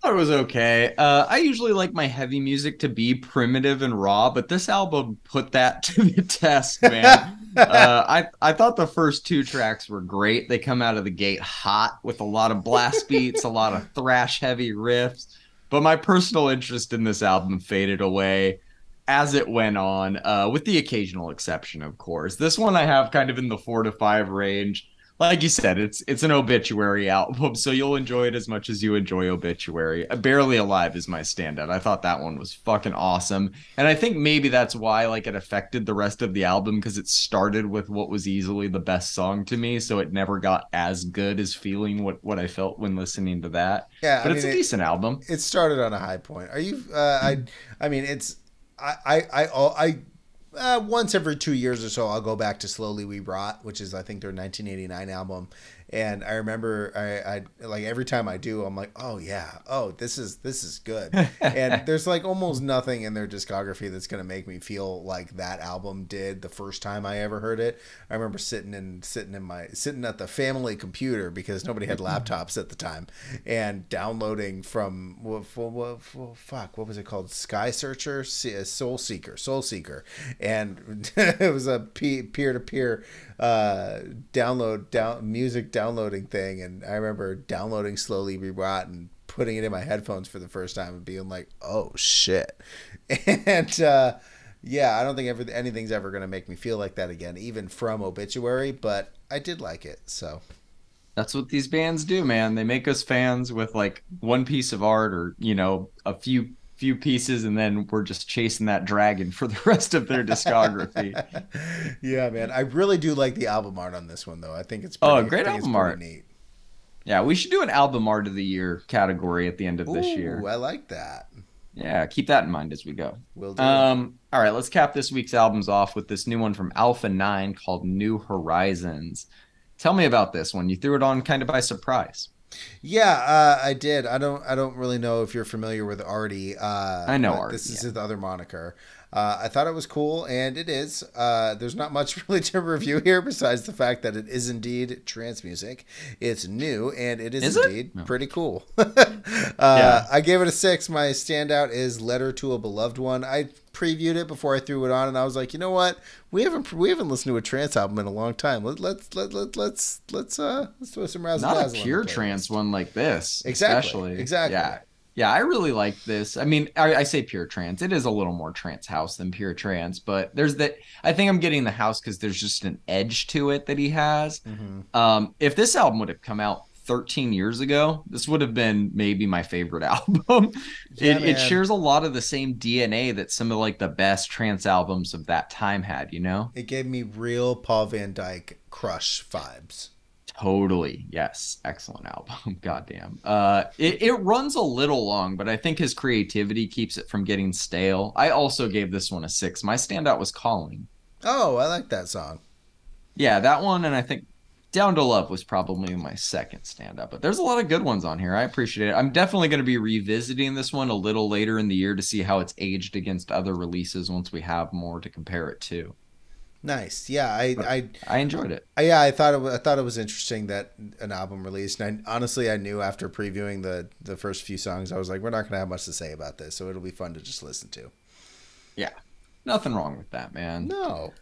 Thought it was okay. Uh, I usually like my heavy music to be primitive and raw, but this album put that [laughs] to the test, man. uh, I I thought the first two tracks were great. They come out of the gate hot with a lot of blast beats, a lot of thrash heavy riffs. But my personal interest in this album faded away as it went on, uh, with the occasional exception, of course. This one I have kind of in the four to five range like you said, it's it's an obituary album, so you'll enjoy it as much as you enjoy obituary. Barely Alive is my standout. I thought that one was fucking awesome, and I think maybe that's why like it affected the rest of the album because it started with what was easily the best song to me, so it never got as good as feeling what what I felt when listening to that. Yeah, but I it's mean, a decent it, album. It started on a high point. Are you? Uh, I I mean, it's I I I. I uh, once every two years or so, I'll go back to Slowly We Rot, which is I think their 1989 album, and I remember I, I like every time I do, I'm like, oh yeah, oh this is this is good. and [laughs] there's like almost nothing in their discography that's gonna make me feel like that album did the first time I ever heard it. I remember sitting in sitting in my sitting at the family computer because nobody had [laughs] laptops at the time, and downloading from what, what, what, fuck what was it called Sky Searcher, Soul Seeker, Soul Seeker, and [laughs] it was a peer to peer uh, download down music downloading thing, and I remember downloading Slowly We Rot and putting it in my headphones for the first time and being like, "Oh shit!" [laughs] And uh, yeah, I don't think ever anything's ever gonna make me feel like that again, even from Obituary. But I did like it, so. That's what these bands do, man. They make us fans with like one piece of art or, you know, a few few pieces and then we're just chasing that dragon for the [laughs] rest of their discography. [laughs] yeah, man. I really do like the album art on this one though. I think it's pretty, Oh, great album art. Neat. Yeah, we should do an album art of the year category at the end of Ooh, this year. I like that. Yeah, keep that in mind as we go. Will do. Um, all right, let's cap this week's albums off with this new one from Alpha 9 called New Horizons. Tell me about this one. You threw it on kind of by surprise. Yeah, uh, I did. I don't. I don't really know if you're familiar with ARTY. Uh, I know ARTY, This is yeah. his other moniker. Uh, I thought it was cool, and it is. Uh, there's not much [laughs] really to review here besides the fact that it is indeed trance music. It's new, and it is, Is it? indeed No. pretty cool. [laughs] uh, Yeah. I gave it a six. My standout is "Letter to a Beloved One." I previewed it before I threw it on, and I was like, you know what? We haven't we haven't listened to a trance album in a long time. Let, let's let, let, let's let's uh let's throw some razzle Not a pure trance one like this. Exactly, Especially. exactly. Yeah. Yeah, I really like this. I mean, I, I say pure trance. It is a little more trance house than pure trance, but there's that. I think I'm getting the house because there's just an edge to it that he has. Mhm. Um, if this album would have come out 13 years ago, this would have been maybe my favorite [laughs] album. Yeah, it, it shares a lot of the same DNA that some of like the best trance albums of that time had, you know? It gave me real Paul van Dyk crush vibes. Totally. Yes. Excellent album. [laughs] Goddamn. Uh it, it runs a little long, but I think his creativity keeps it from getting stale. I also gave this one a six. My standout was Calling. Oh, I like that song. Yeah, that one and I think Down to Love was probably my second stand up, but there's a lot of good ones on here. I appreciate it. I'm definitely going to be revisiting this one a little later in the year to see how it's aged against other releases once we have more to compare it to. Nice. Yeah, I, I, I enjoyed it. I yeah, I thought it was, I thought it was interesting that an album released. And I, honestly, I knew after previewing the the first few songs, I was like, we're not gonna have much to say about this, so it'll be fun to just listen to. Yeah. Nothing wrong with that, man. No.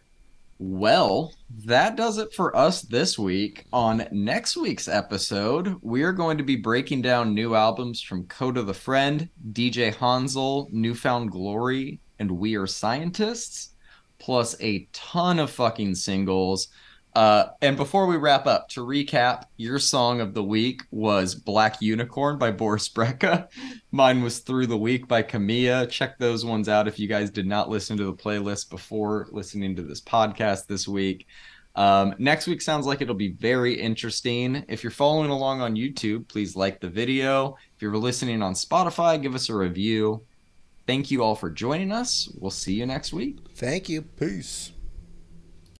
Well, that does it for us this week. On next week's episode, we are going to be breaking down new albums from Kota the Friend, DJ Hansel, New Found Glory, and We Are Scientists, plus a ton of fucking singles. Uh, and before we wrap up, to recap, your song of the week was Black Unicorn by Boris [laughs] Brejcha. Mine was Thru The Week by Kamaiyah. Check those ones out if you guys did not listen to the playlist before listening to this podcast this week. Um, next week sounds like it'll be very interesting. If you're following along on YouTube, please like the video. If you're listening on Spotify, give us a review. Thank you all for joining us. We'll see you next week. Thank you. Peace.